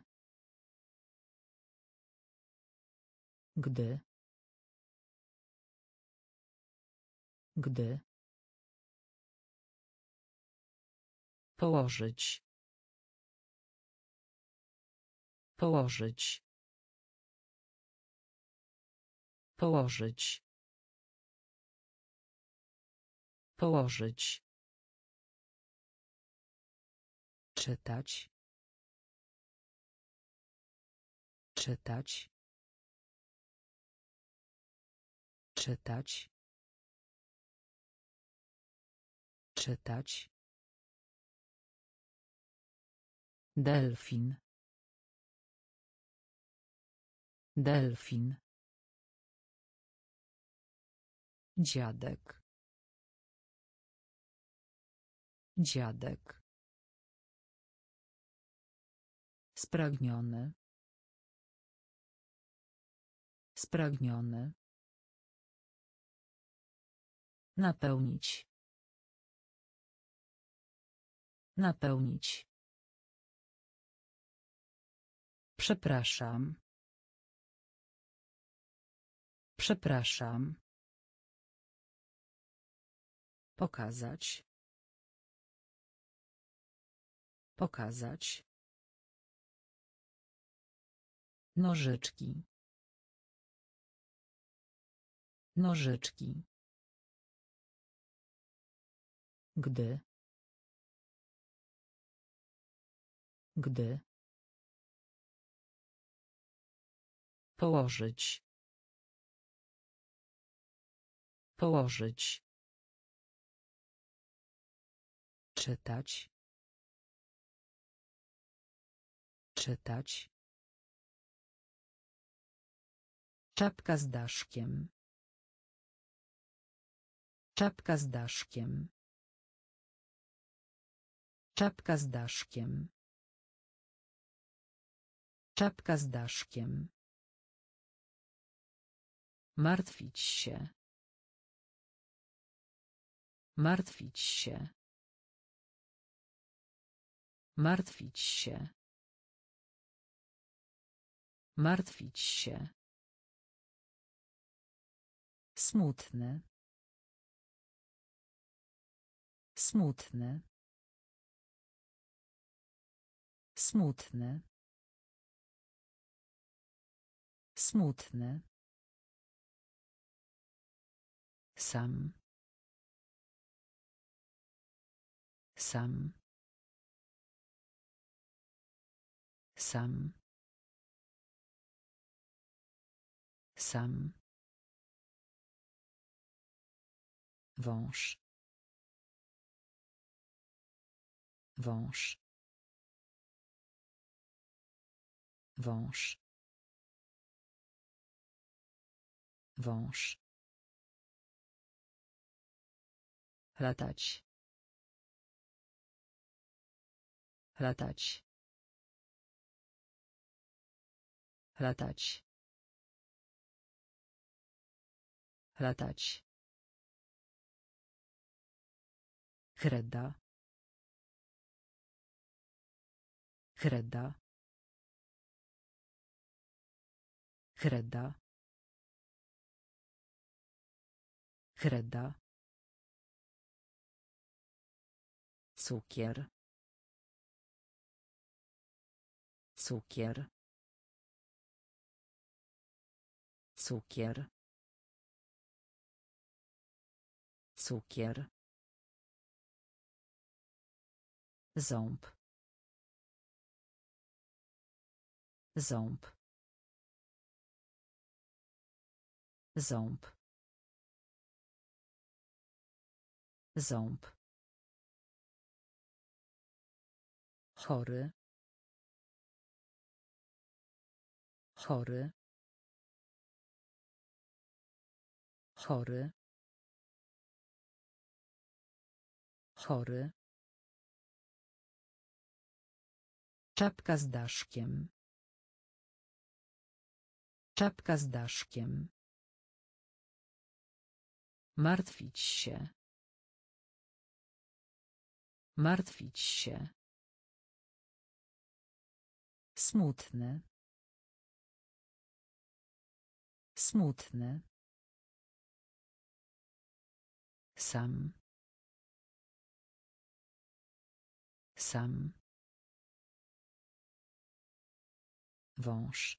Gdy. Gdy. Położyć. Położyć. Położyć. Położyć. Czytać. Czytać. Czytać. Czytać. Delfin. Delfin. Dziadek. Dziadek. Spragniony. Spragniony. Napełnić. Napełnić. Przepraszam. Przepraszam. Pokazać. Pokazać. Nożyczki. Nożyczki. Gdy. Gdy. Położyć. Położyć. Czytać. Czytać. Czapka z daszkiem. Czapka z daszkiem. Czapka z daszkiem. Czapka z daszkiem. Martwić się. Martwić się. Martwić się. Martwić się. Smutny. Smutny. Smutny. Smutny. Sam. Sam. Sam. Sam. Wąż. Wąż. Wąż. Wąż. Latać. Latać. Latać. Latać. Kreda. Kreda. Kreda. Kreda. Cukier. Cukier. Cukier. Cukier. Ząb. Ząb. Ząb. Ząb. Chory. Chory. Chory. Chory. Czapka z daszkiem. Czapka z daszkiem. Martwić się. Martwić się. Smutny. Smutny. Sam. Sam. Wąż.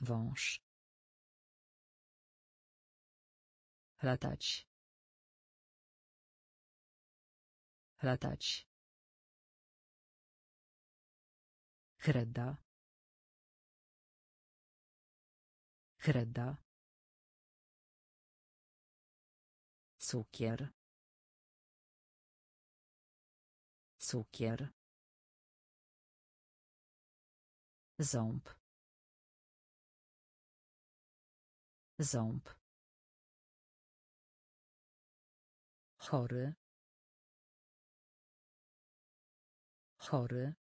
Wąż. Latać. Latać. Kreda. Kreda. Cukier. Cukier. Ząb. Ząb. Chory. Chory.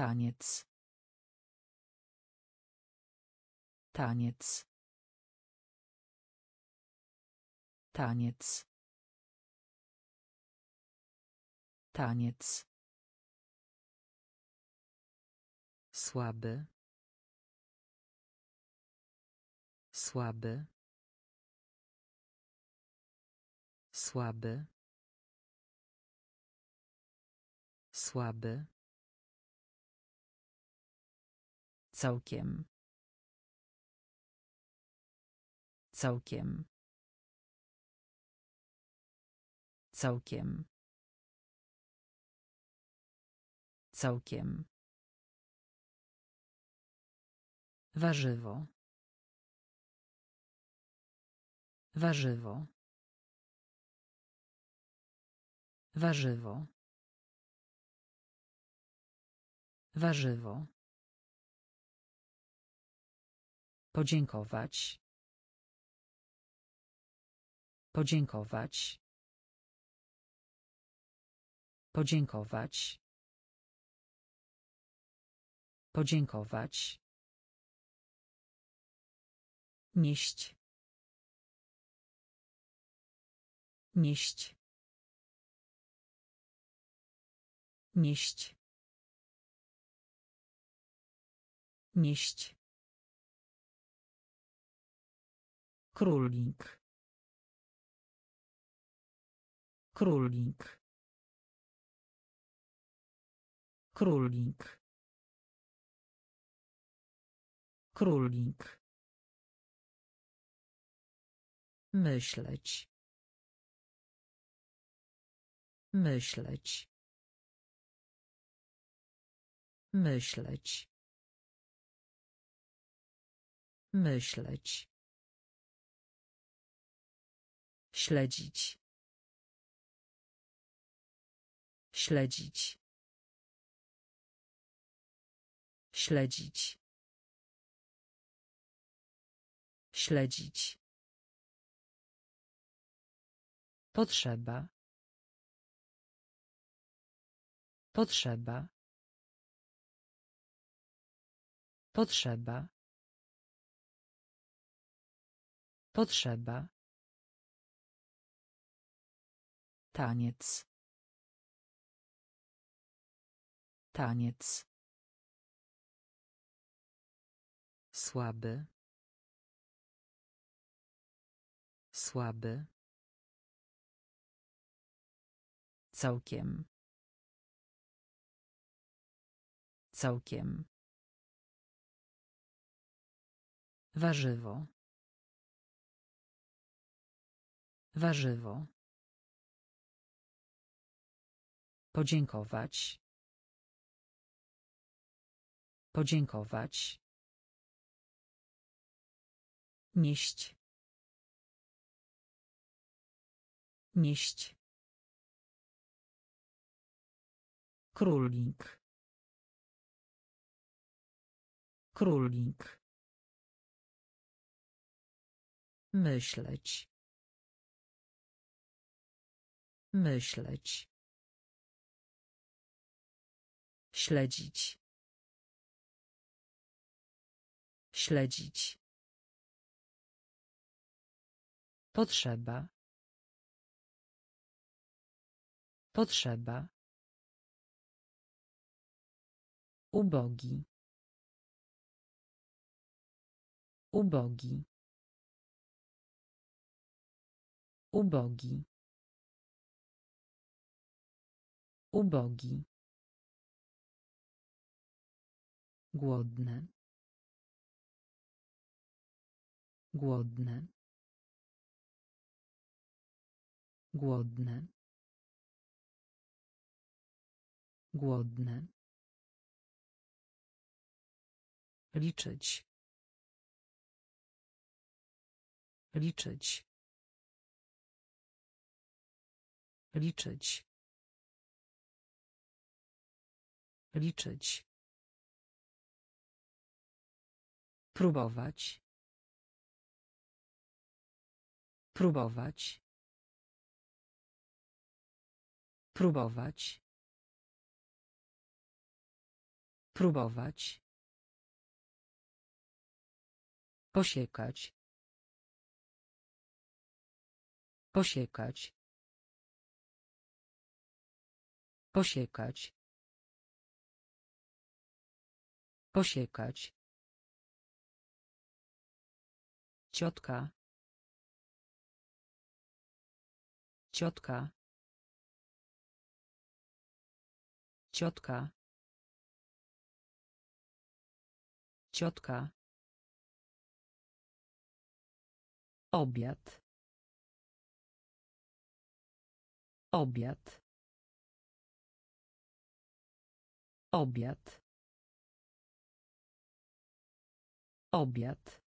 Taniec. Taniec. Taniec. Taniec. Słaby. Słaby. Słaby. Słaby. Całkiem. Całkiem. Całkiem. Całkiem. Warzywo. Warzywo. Warzywo. Warzywo. Podziękować. Podziękować. Podziękować. Podziękować. Nieść. Nieść. Nieść. Nieść. Królik. Królik. Królik. Królik. Myśleć. Myśleć. Myśleć. Myśleć. Śledzić. Śledzić. Śledzić. Śledzić. Potrzeba. Potrzeba. Potrzeba. Potrzeba. Taniec. Taniec. Słaby. Słaby. Całkiem. Całkiem. Warzywo. Warzywo. Podziękować. Podziękować. Nieść. Nieść. Królik. Królik. Myśleć. Myśleć. Śledzić. Śledzić. Potrzeba. Potrzeba. Ubogi. Ubogi. Ubogi. Ubogi. Głodne. Głodne. Głodne. Głodne. Liczyć. Liczyć. Liczyć. Liczyć. Próbować. Próbować. Próbować. Próbować. Posiekać. Posiekać. Posiekać. Posiekać. Ciotka. Ciotka. Ciotka. Ciotka. Obiad. Obiad. Obiad. Obiad.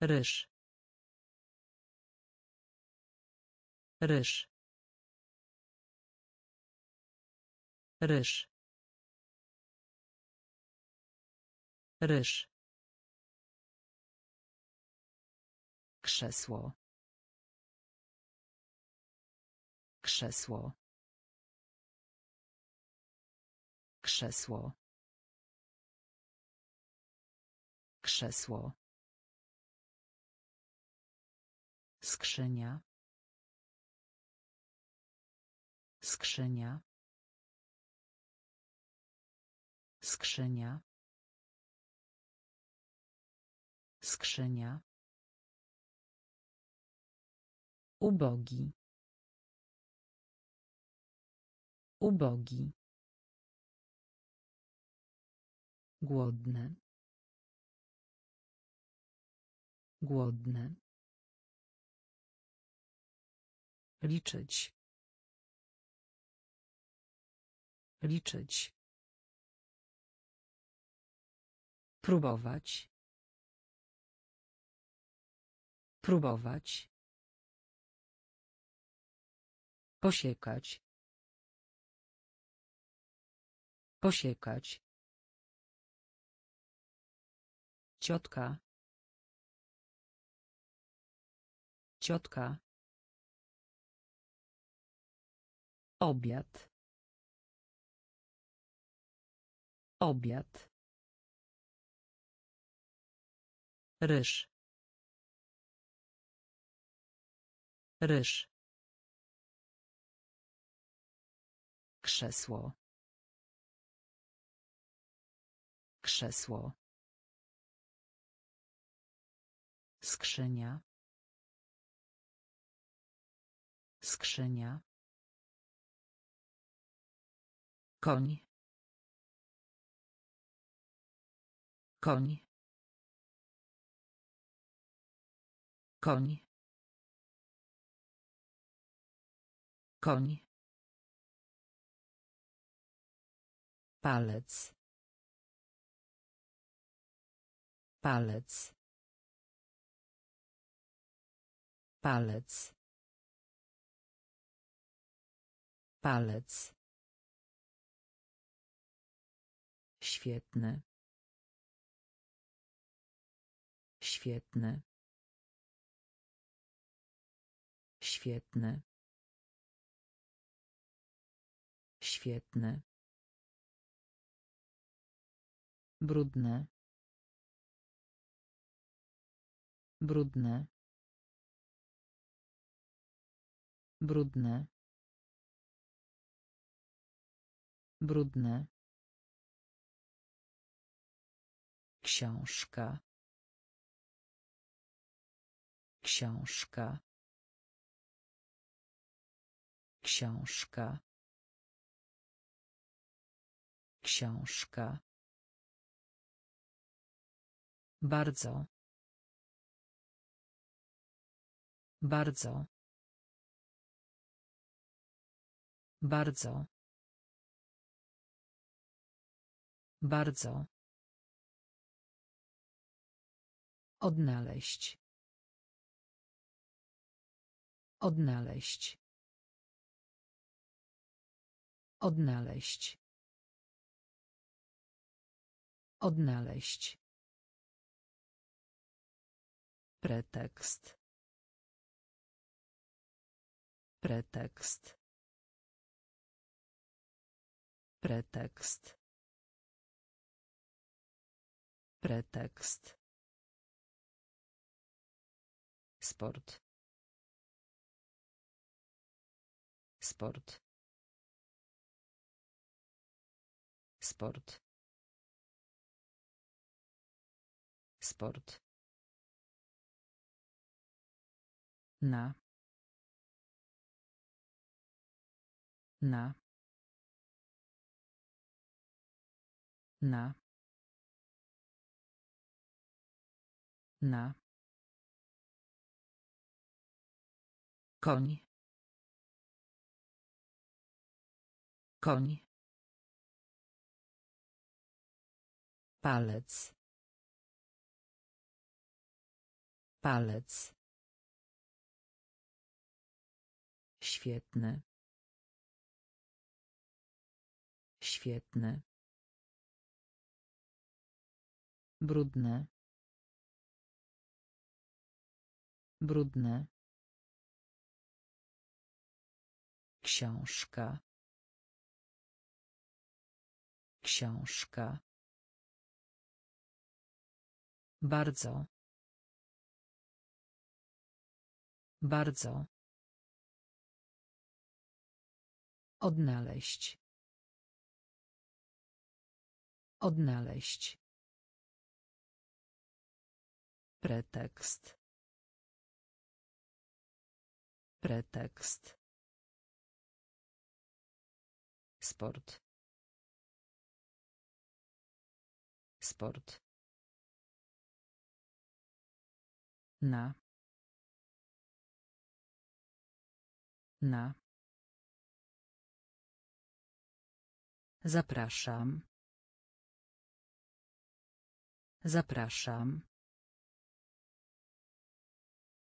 Ryż. Ryż. Ryż. Ryż. Krzesło. Krzesło. Krzesło. Krzesło. Skrzynia. Skrzynia. Skrzynia. Skrzynia. Ubogi. Ubogi. Głodny. Głodny. Liczyć. Liczyć. Próbować. Próbować. Posiekać. Posiekać. Ciotka. Ciotka. Obiad. Obiad. Ryż. Ryż. Krzesło. Krzesło. Skrzynia. Skrzynia. Koń. Koń. Koń. Koń. Palec. Palec. Palec. Palec. Świetny. Świetny. Świetny. Świetny. Brudne. Brudne. Brudne. Brudne. Książka. Książka. Książka. Książka. Bardzo. Bardzo. Bardzo. Bardzo. Odnaleźć. Odnaleźć. Odnaleźć. Odnaleźć. Pretekst. Pretekst. Pretekst. Pretekst. Sport. Sport. Sport. Sport. Na. Na. Na. Na. Koń. Koń. Palec. Palec. Świetny. Świetny. Brudne. Brudne. Książka. Książka. Bardzo. Bardzo. Odnaleźć. Odnaleźć. Pretekst. Pretekst. Sport. Sport. Na. Na. Zapraszam. Zapraszam.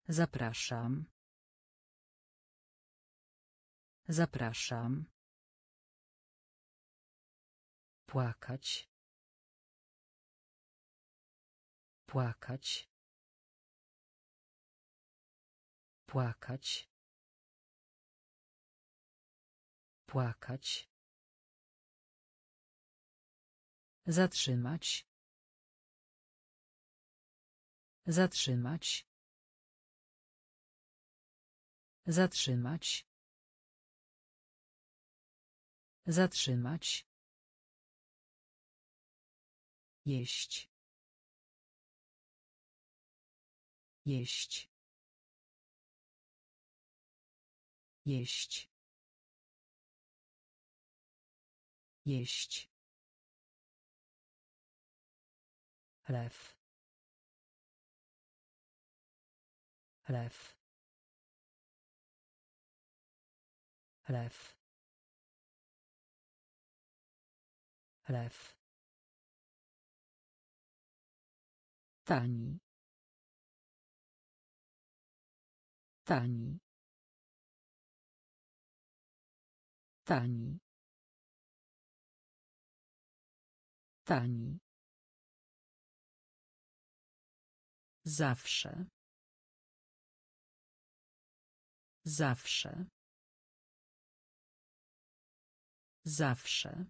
Zapraszam. Zapraszam. Płakać. Płakać. Płakać. Płakać. Zatrzymać. Zatrzymać. Zatrzymać. Zatrzymać. Jeść. Jeść. Jeść. Jeść. Lew. Lew. Lew. Lew. Tani. Tani. Tani. Tani. Zawsze. Zawsze. Zawsze.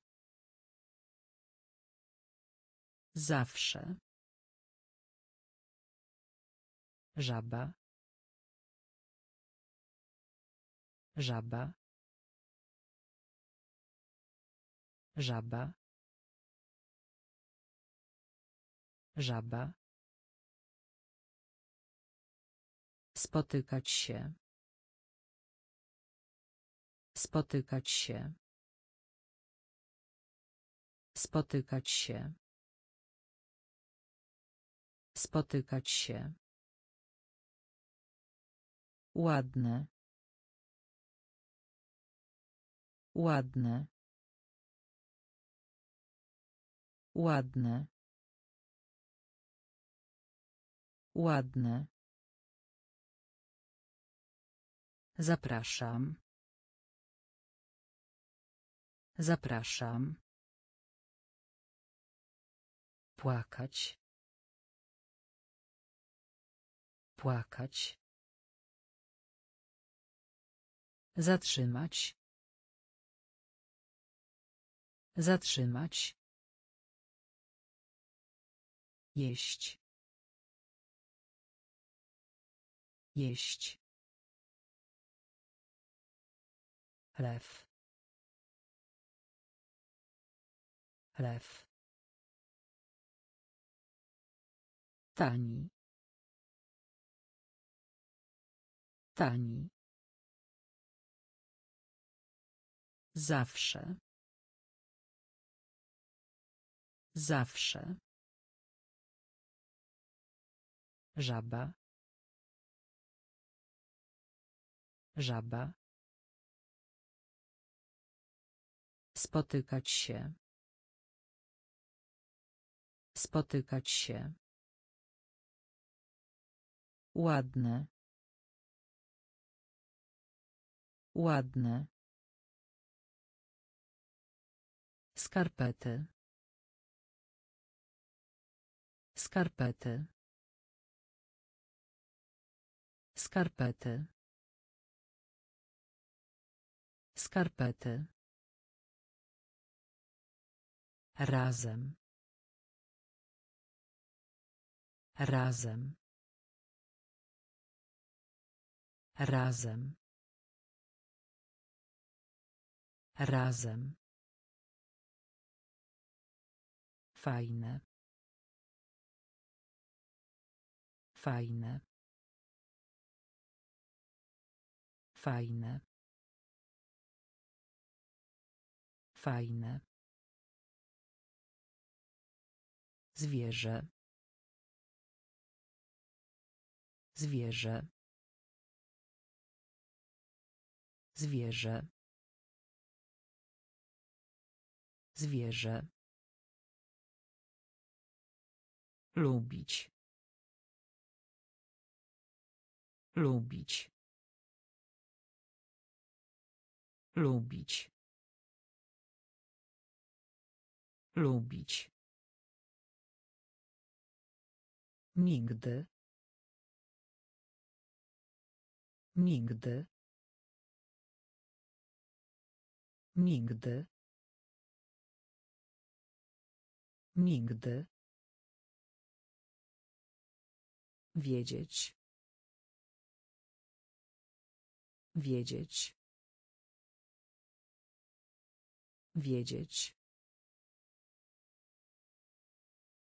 Zawsze. Żaba. Żaba. Żaba. Żaba. Spotykać się. Spotykać się. Spotykać się. Spotykać się. Ładne. Ładne. Ładne. Ładne. Zapraszam. Zapraszam. Płakać. Płakać. Zatrzymać. Zatrzymać. Jeść. Jeść. Lew. Lew. Tani. Tani. Zawsze. Zawsze. Żaba. Żaba. Spotykać się. Spotykać się. Ładne. Ładne. Skarpety. Skarpety. Skarpety. Skarpety. Razem. Razem. Razem. Razem. Fajne. Fajne. Fajne. Fajne. Zwierzę. Zwierzę. Zwierzę. Zwierzę. Lubić. Lubić. Lubić. Lubić. Nigdy. Nigdy. Nigdy. Nigdy. Wiedzieć. Wiedzieć. Wiedzieć.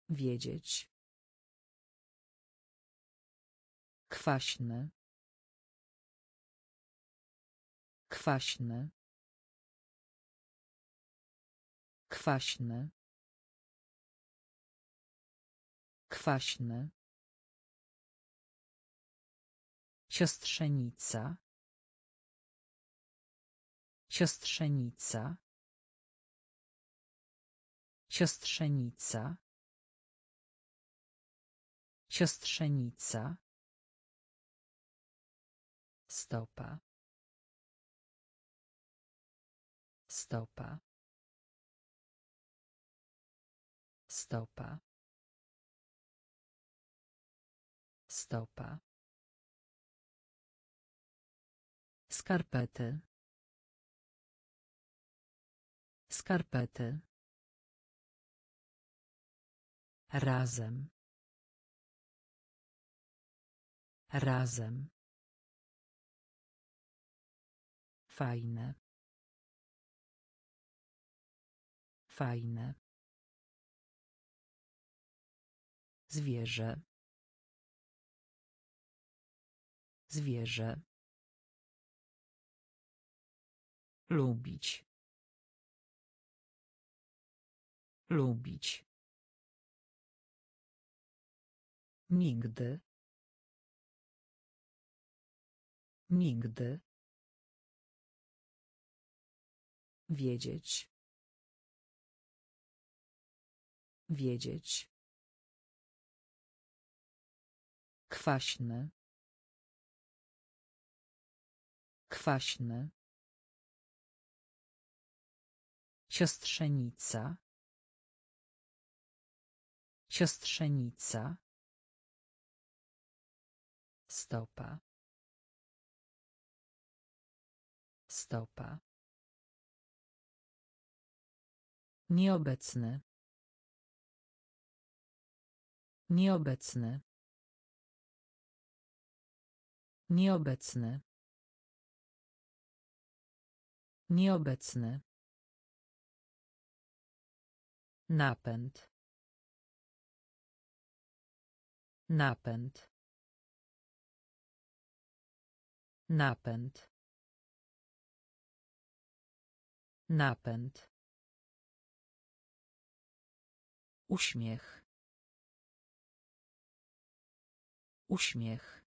Wiedzieć. Kwaśny. Kwaśny. Kwaśny. Kwaśny. Siostrzenica. Siostrzenica. Siostrzenica. Siostrzenica. Stopa. Stopa. Stopa. Stopa. Skarpety. Skarpety. Razem. Razem. Fajne. Fajne. Zwierzę. Zwierzę. Lubić. Lubić. Nigdy. Nigdy. Wiedzieć. Wiedzieć. Kwaśny. Kwaśny. Siostrzenica. Siostrzenica. Stopa. Stopa. Nieobecny. Nieobecny. Nieobecny. Nieobecny. Napęd. Napęd. Napęd. Napęd. Uśmiech. Uśmiech.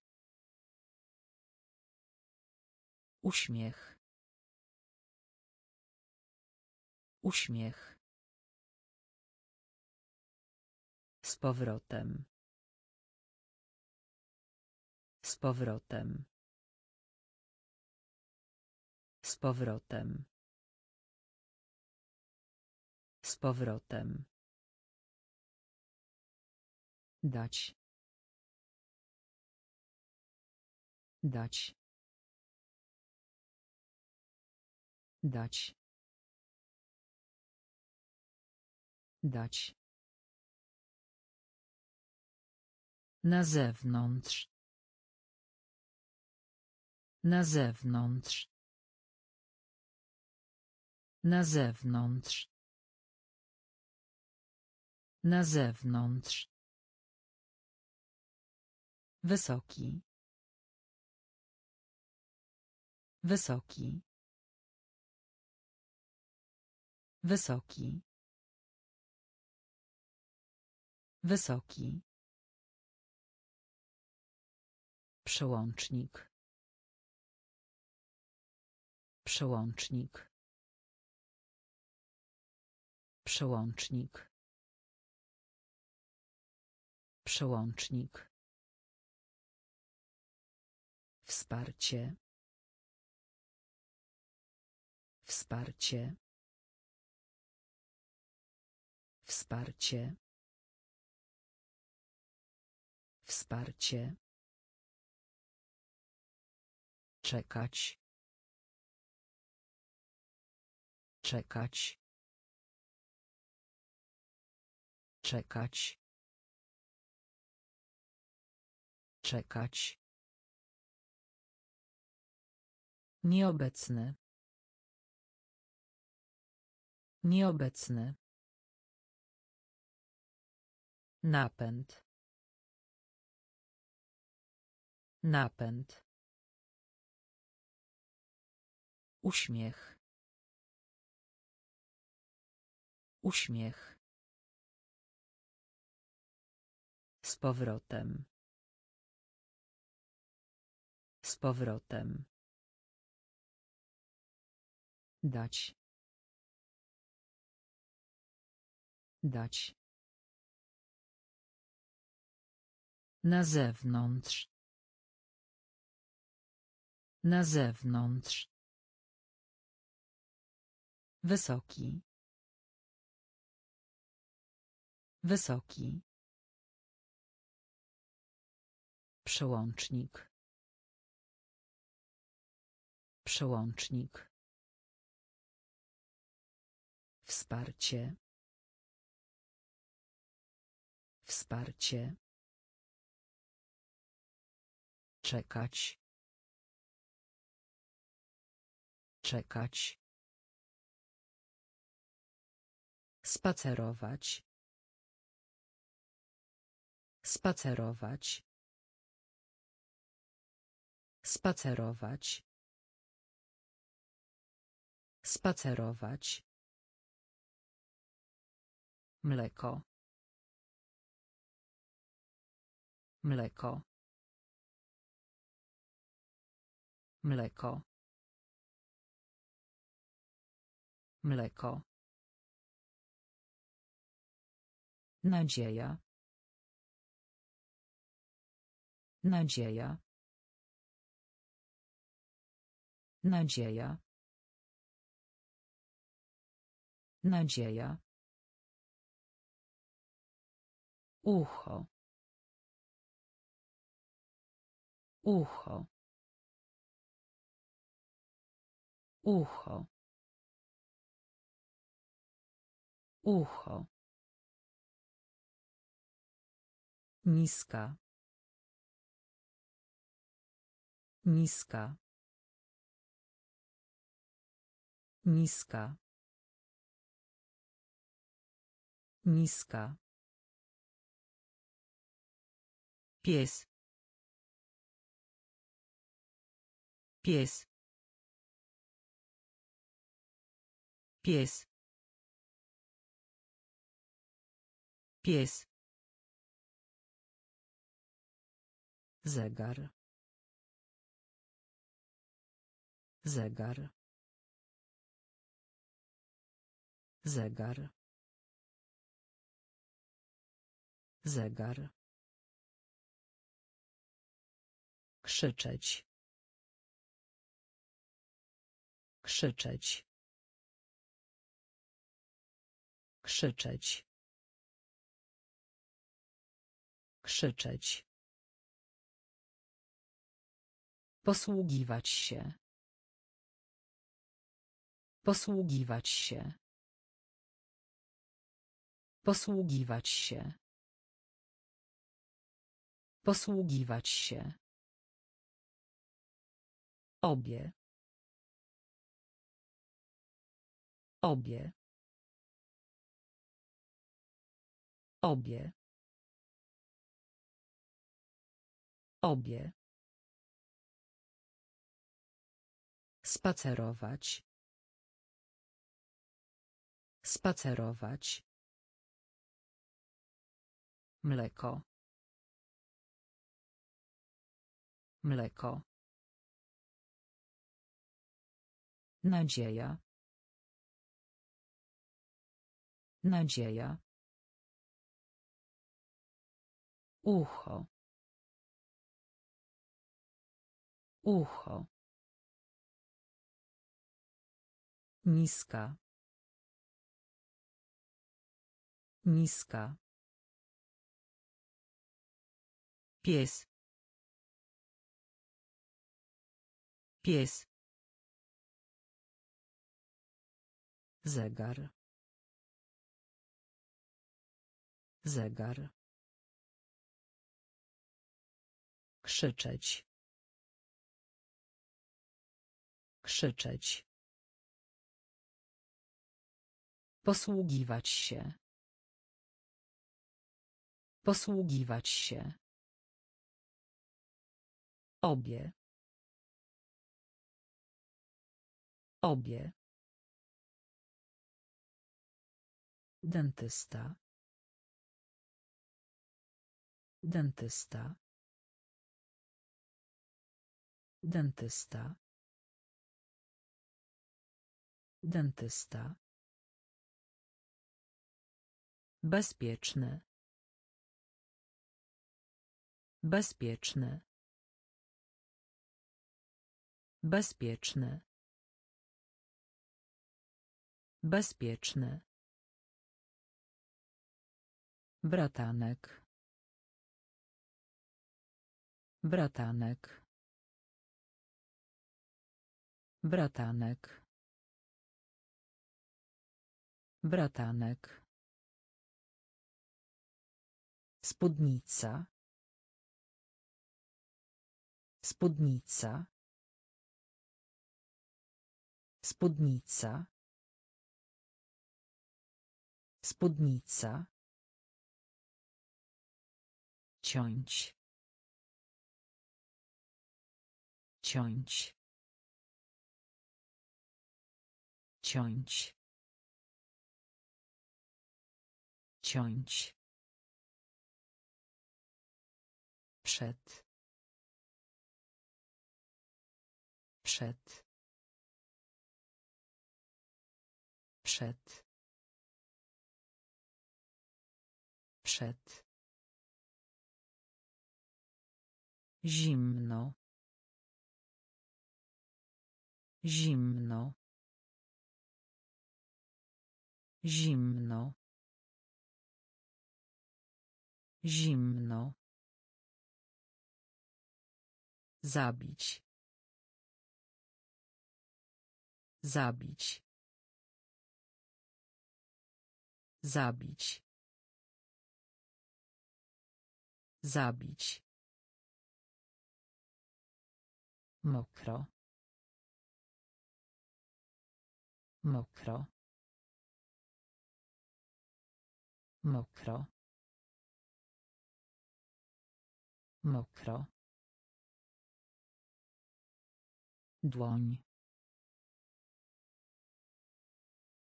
Uśmiech. Uśmiech. Z powrotem. Z powrotem. Z powrotem. Z powrotem. Dać. Dać. Dać. Dać. Na zewnątrz. Na zewnątrz. Na zewnątrz. Na zewnątrz. Wysoki. Wysoki. Wysoki. Wysoki. Przełącznik. Przełącznik. Przełącznik. Przełącznik. Wsparcie. Wsparcie. Wsparcie. Wsparcie. Czekać. Czekać. Czekać. Czekać. Nieobecny. Nieobecny. Napęd. Napęd. Uśmiech. Uśmiech. Z powrotem. Z powrotem. Dać. Dać. Na zewnątrz. Na zewnątrz. Wysoki. Wysoki. Przełącznik. Przełącznik. Wsparcie. Wsparcie. Czekać. Czekać. Spacerować. Spacerować. Spacerować. Spacerować. Mleko. Mleko. Mleko. Mleko. Nadzieja. Nadzieja. Nadzieja. Nadzieja. Ucho. Ucho. Ucho. Ucho. Niska. Niska. Niska. Niska. Pies. Pies. Pies. Pies. Zegar. Zegar. Zegar. Zegar. Krzyczeć. Krzyczeć. Krzyczeć. Krzyczeć. Posługiwać się. Posługiwać się. Posługiwać się. Posługiwać się. Obie. Obie. Obie. Obie. Spacerować. Spacerować. Mleko. Mleko. Nadzieja. Nadzieja. Ucho. Ucho. Niska. Niska. Pies. Pies. Zegar. Zegar. Krzyczeć. Krzyczeć. Posługiwać się. Posługiwać się. Obie. Obie. Dentysta. Dentysta. Dentysta. Dentysta. Bezpieczny. Bezpieczny. Bezpieczny. Bezpieczny. Bratanek. Bratanek. Bratanek. Bratanek. Spódnica. Spódnica. Spódnica. Spódnica. Ciąć. Ciąć. Ciąć. Ciąć. Przed. Przed. Przed. Przed. Zimno. Zimno. Zimno. Zimno. Zabić. Zabić. Zabić. Zabić. Mokro. Mokro. Mokro. Mokro. Dłoń.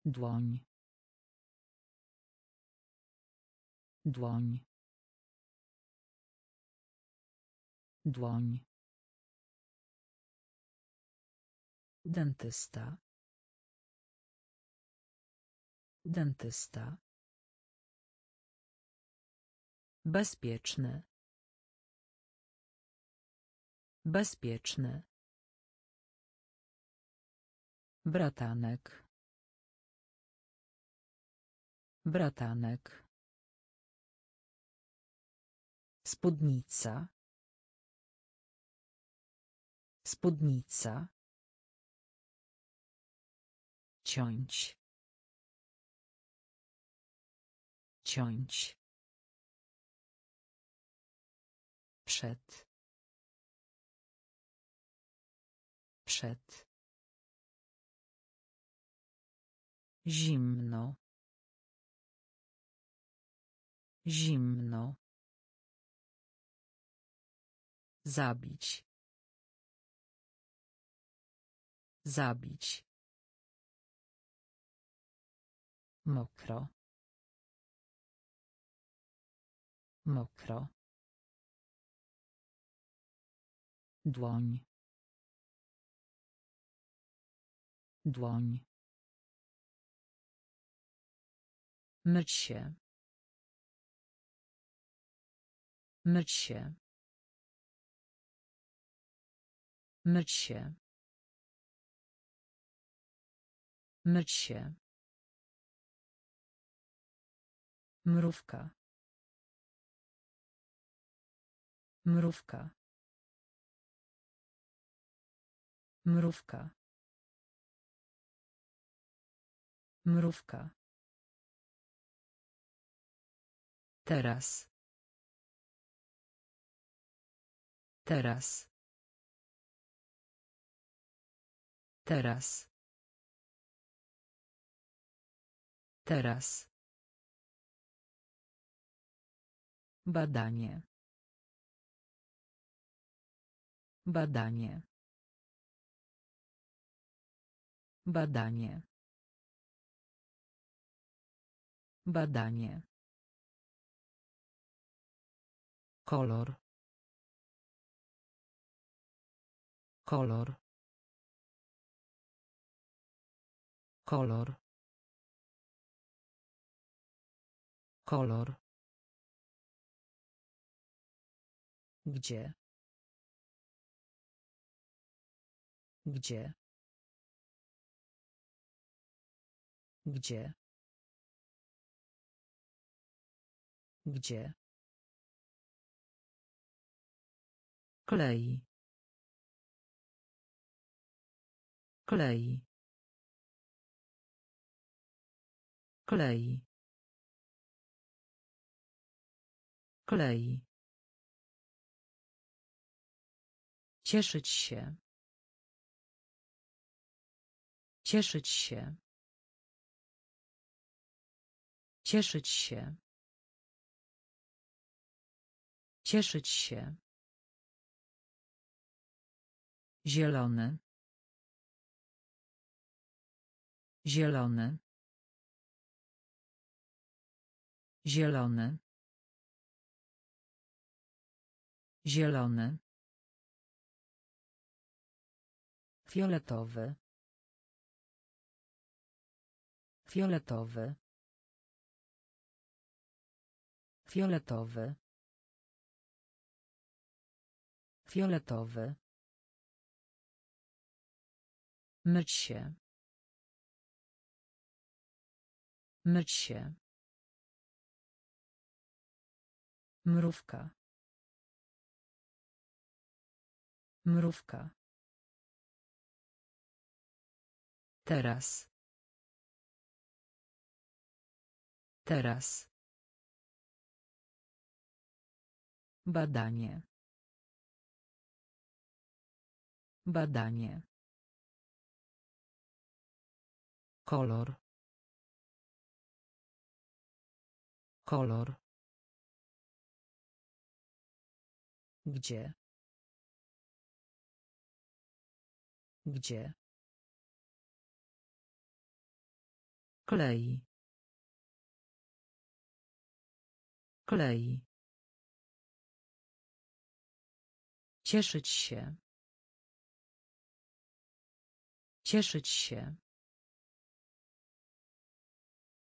Dłoń. Dłoń. Dłoń. Dentysta. Dentysta. Bezpieczny. Bezpieczny. Bratanek. Bratanek. Spódnica. Spódnica. Ciąć. Ciąć. Przed. Przed. Zimno. Zimno. Zabić. Zabić. Mokro. Mokro. Dłoń. Dłoń. Myć się. Myć się. Myć się. Myć się. Mrówka. Mrówka. Mrówka. Mrówka. Teraz. Teraz. Teraz. Teraz. Badanie. Badanie. Badanie. Badanie. Kolor. Kolor. Kolor. Kolor. Gdzie? Gdzie? Gdzie? Gdzie? Klei. Klei. Klei. Klei. Cieszyć się. Cieszyć się. Cieszyć się. Cieszyć się. Zielony. Zielony. Zielony. Zielony. Fioletowy. Fioletowy. Fioletowy. Fioletowy. Myć się. Myć się. Mrówka. Mrówka. Teraz. Teraz. Badanie. Badanie. Kolor kolor Gdzie? Gdzie? klei klei Cieszyć się. Cieszyć się.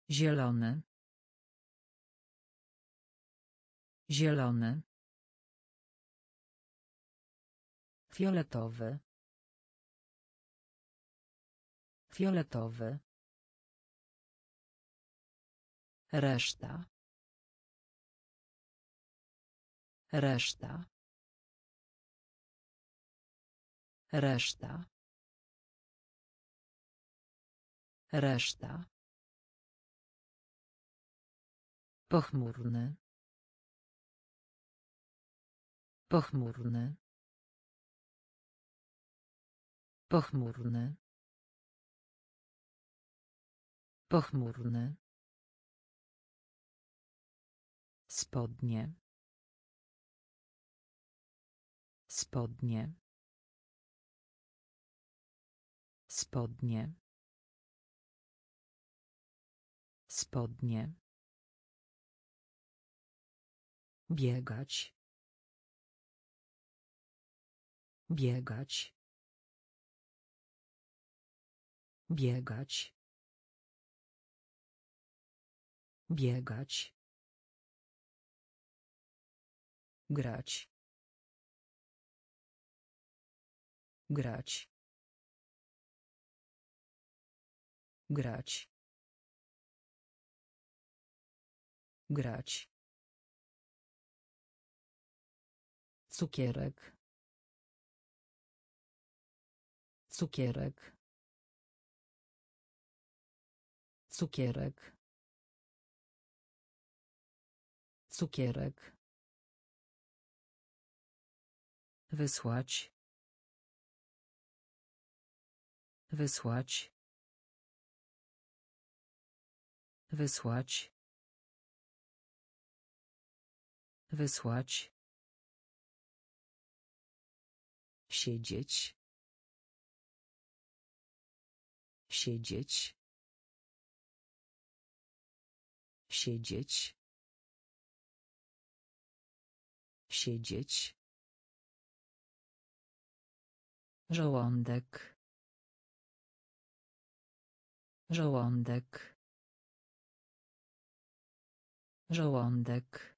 Zielony. Zielony. Fioletowy. Fioletowy. Reszta. Reszta. Reszta. Reszta. Pochmurny. Pochmurny. Pochmurny. Pochmurny. Spodnie. Spodnie. Spodnie. Spodnie. Biegać. Biegać. Biegać. Biegać. Grać. Grać. Grać. Grać. Cukierek. Cukierek. Cukierek. Cukierek. Wysłać. Wysłać. Wysłać. Wysłać. Siedzieć. Siedzieć. Siedzieć. Siedzieć. Żołądek. Żołądek. Żołądek.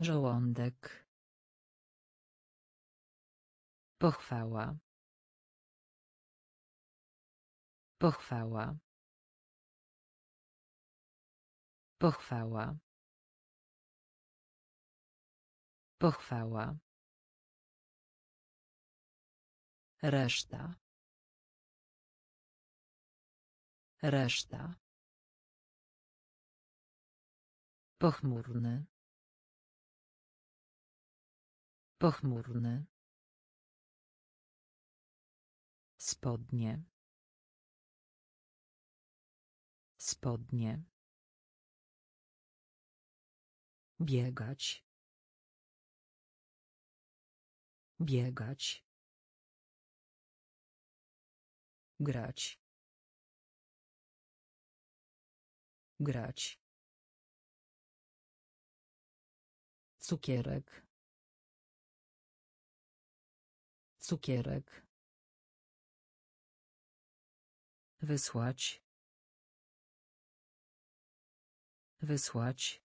Żołądek. Pochwała. Pochwała. Pochwała. Pochwała. Reszta. Reszta. Pochmurny. Pochmurny. Spodnie. Spodnie. Biegać. Biegać. Grać. Grać. Cukierek. Cukierek. Wysłać. Wysłać.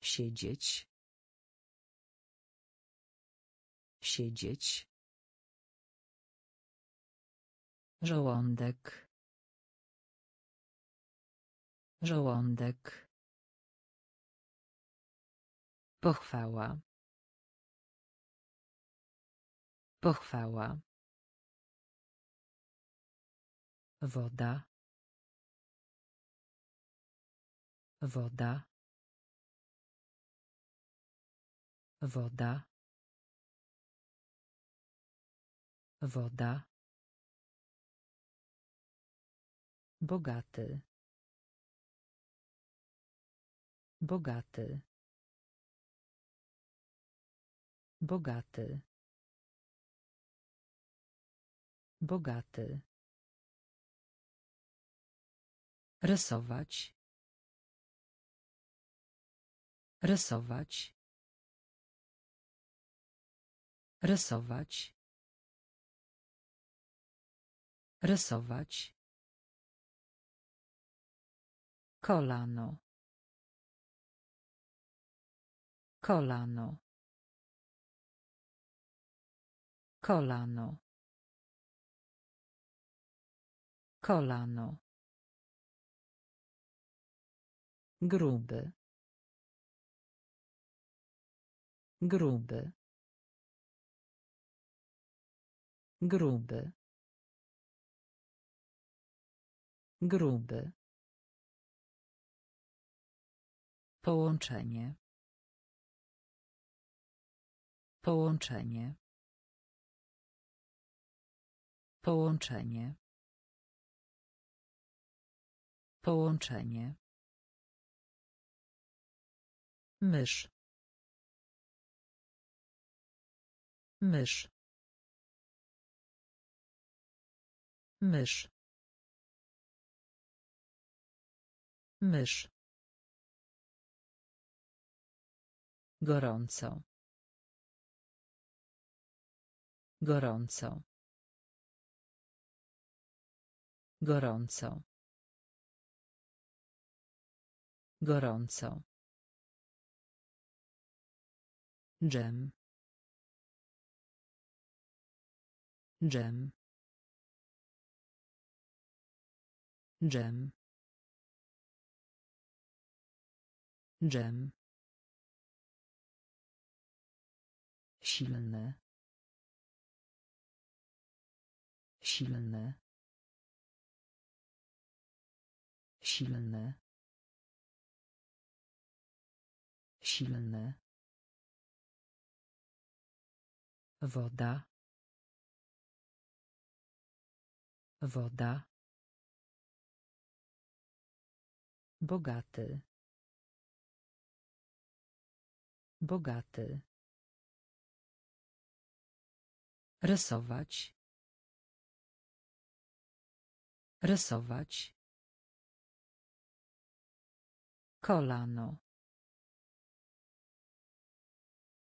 Siedzieć. Siedzieć. Żołądek. Żołądek. Pochwała. Pochwała. Woda. Woda. Woda. Woda. Bogaty. Bogaty. Bogaty. Bogaty. Rysować. Rysować. Rysować. Rysować. Kolano. Kolano. Kolano. Kolano. Gruby. Gruby. Gruby. Gruby. Połączenie. Połączenie. Połączenie. Połączenie. Mysz. Mysz. Mysz. Mysz. Gorąco. Gorąco. Gorąco. Gorąco. Dżem. Dżem. Dżem. Dżem. Silny. Silny. Silny. Silny. Woda. Woda. Bogaty. Bogaty. Rysować. Rysować. Kolano.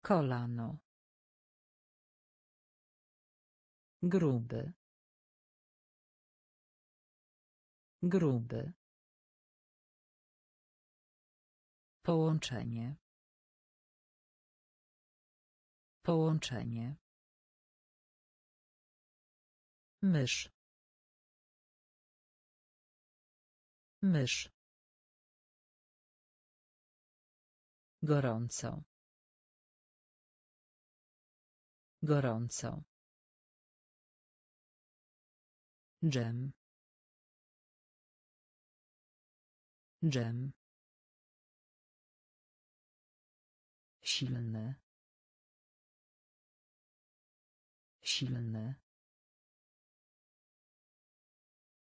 Kolano. Gruby. Gruby. Połączenie. Połączenie. Mysz. Mysz. Gorąco. Gorąco. Dżem. Dżem. Silny. Silny.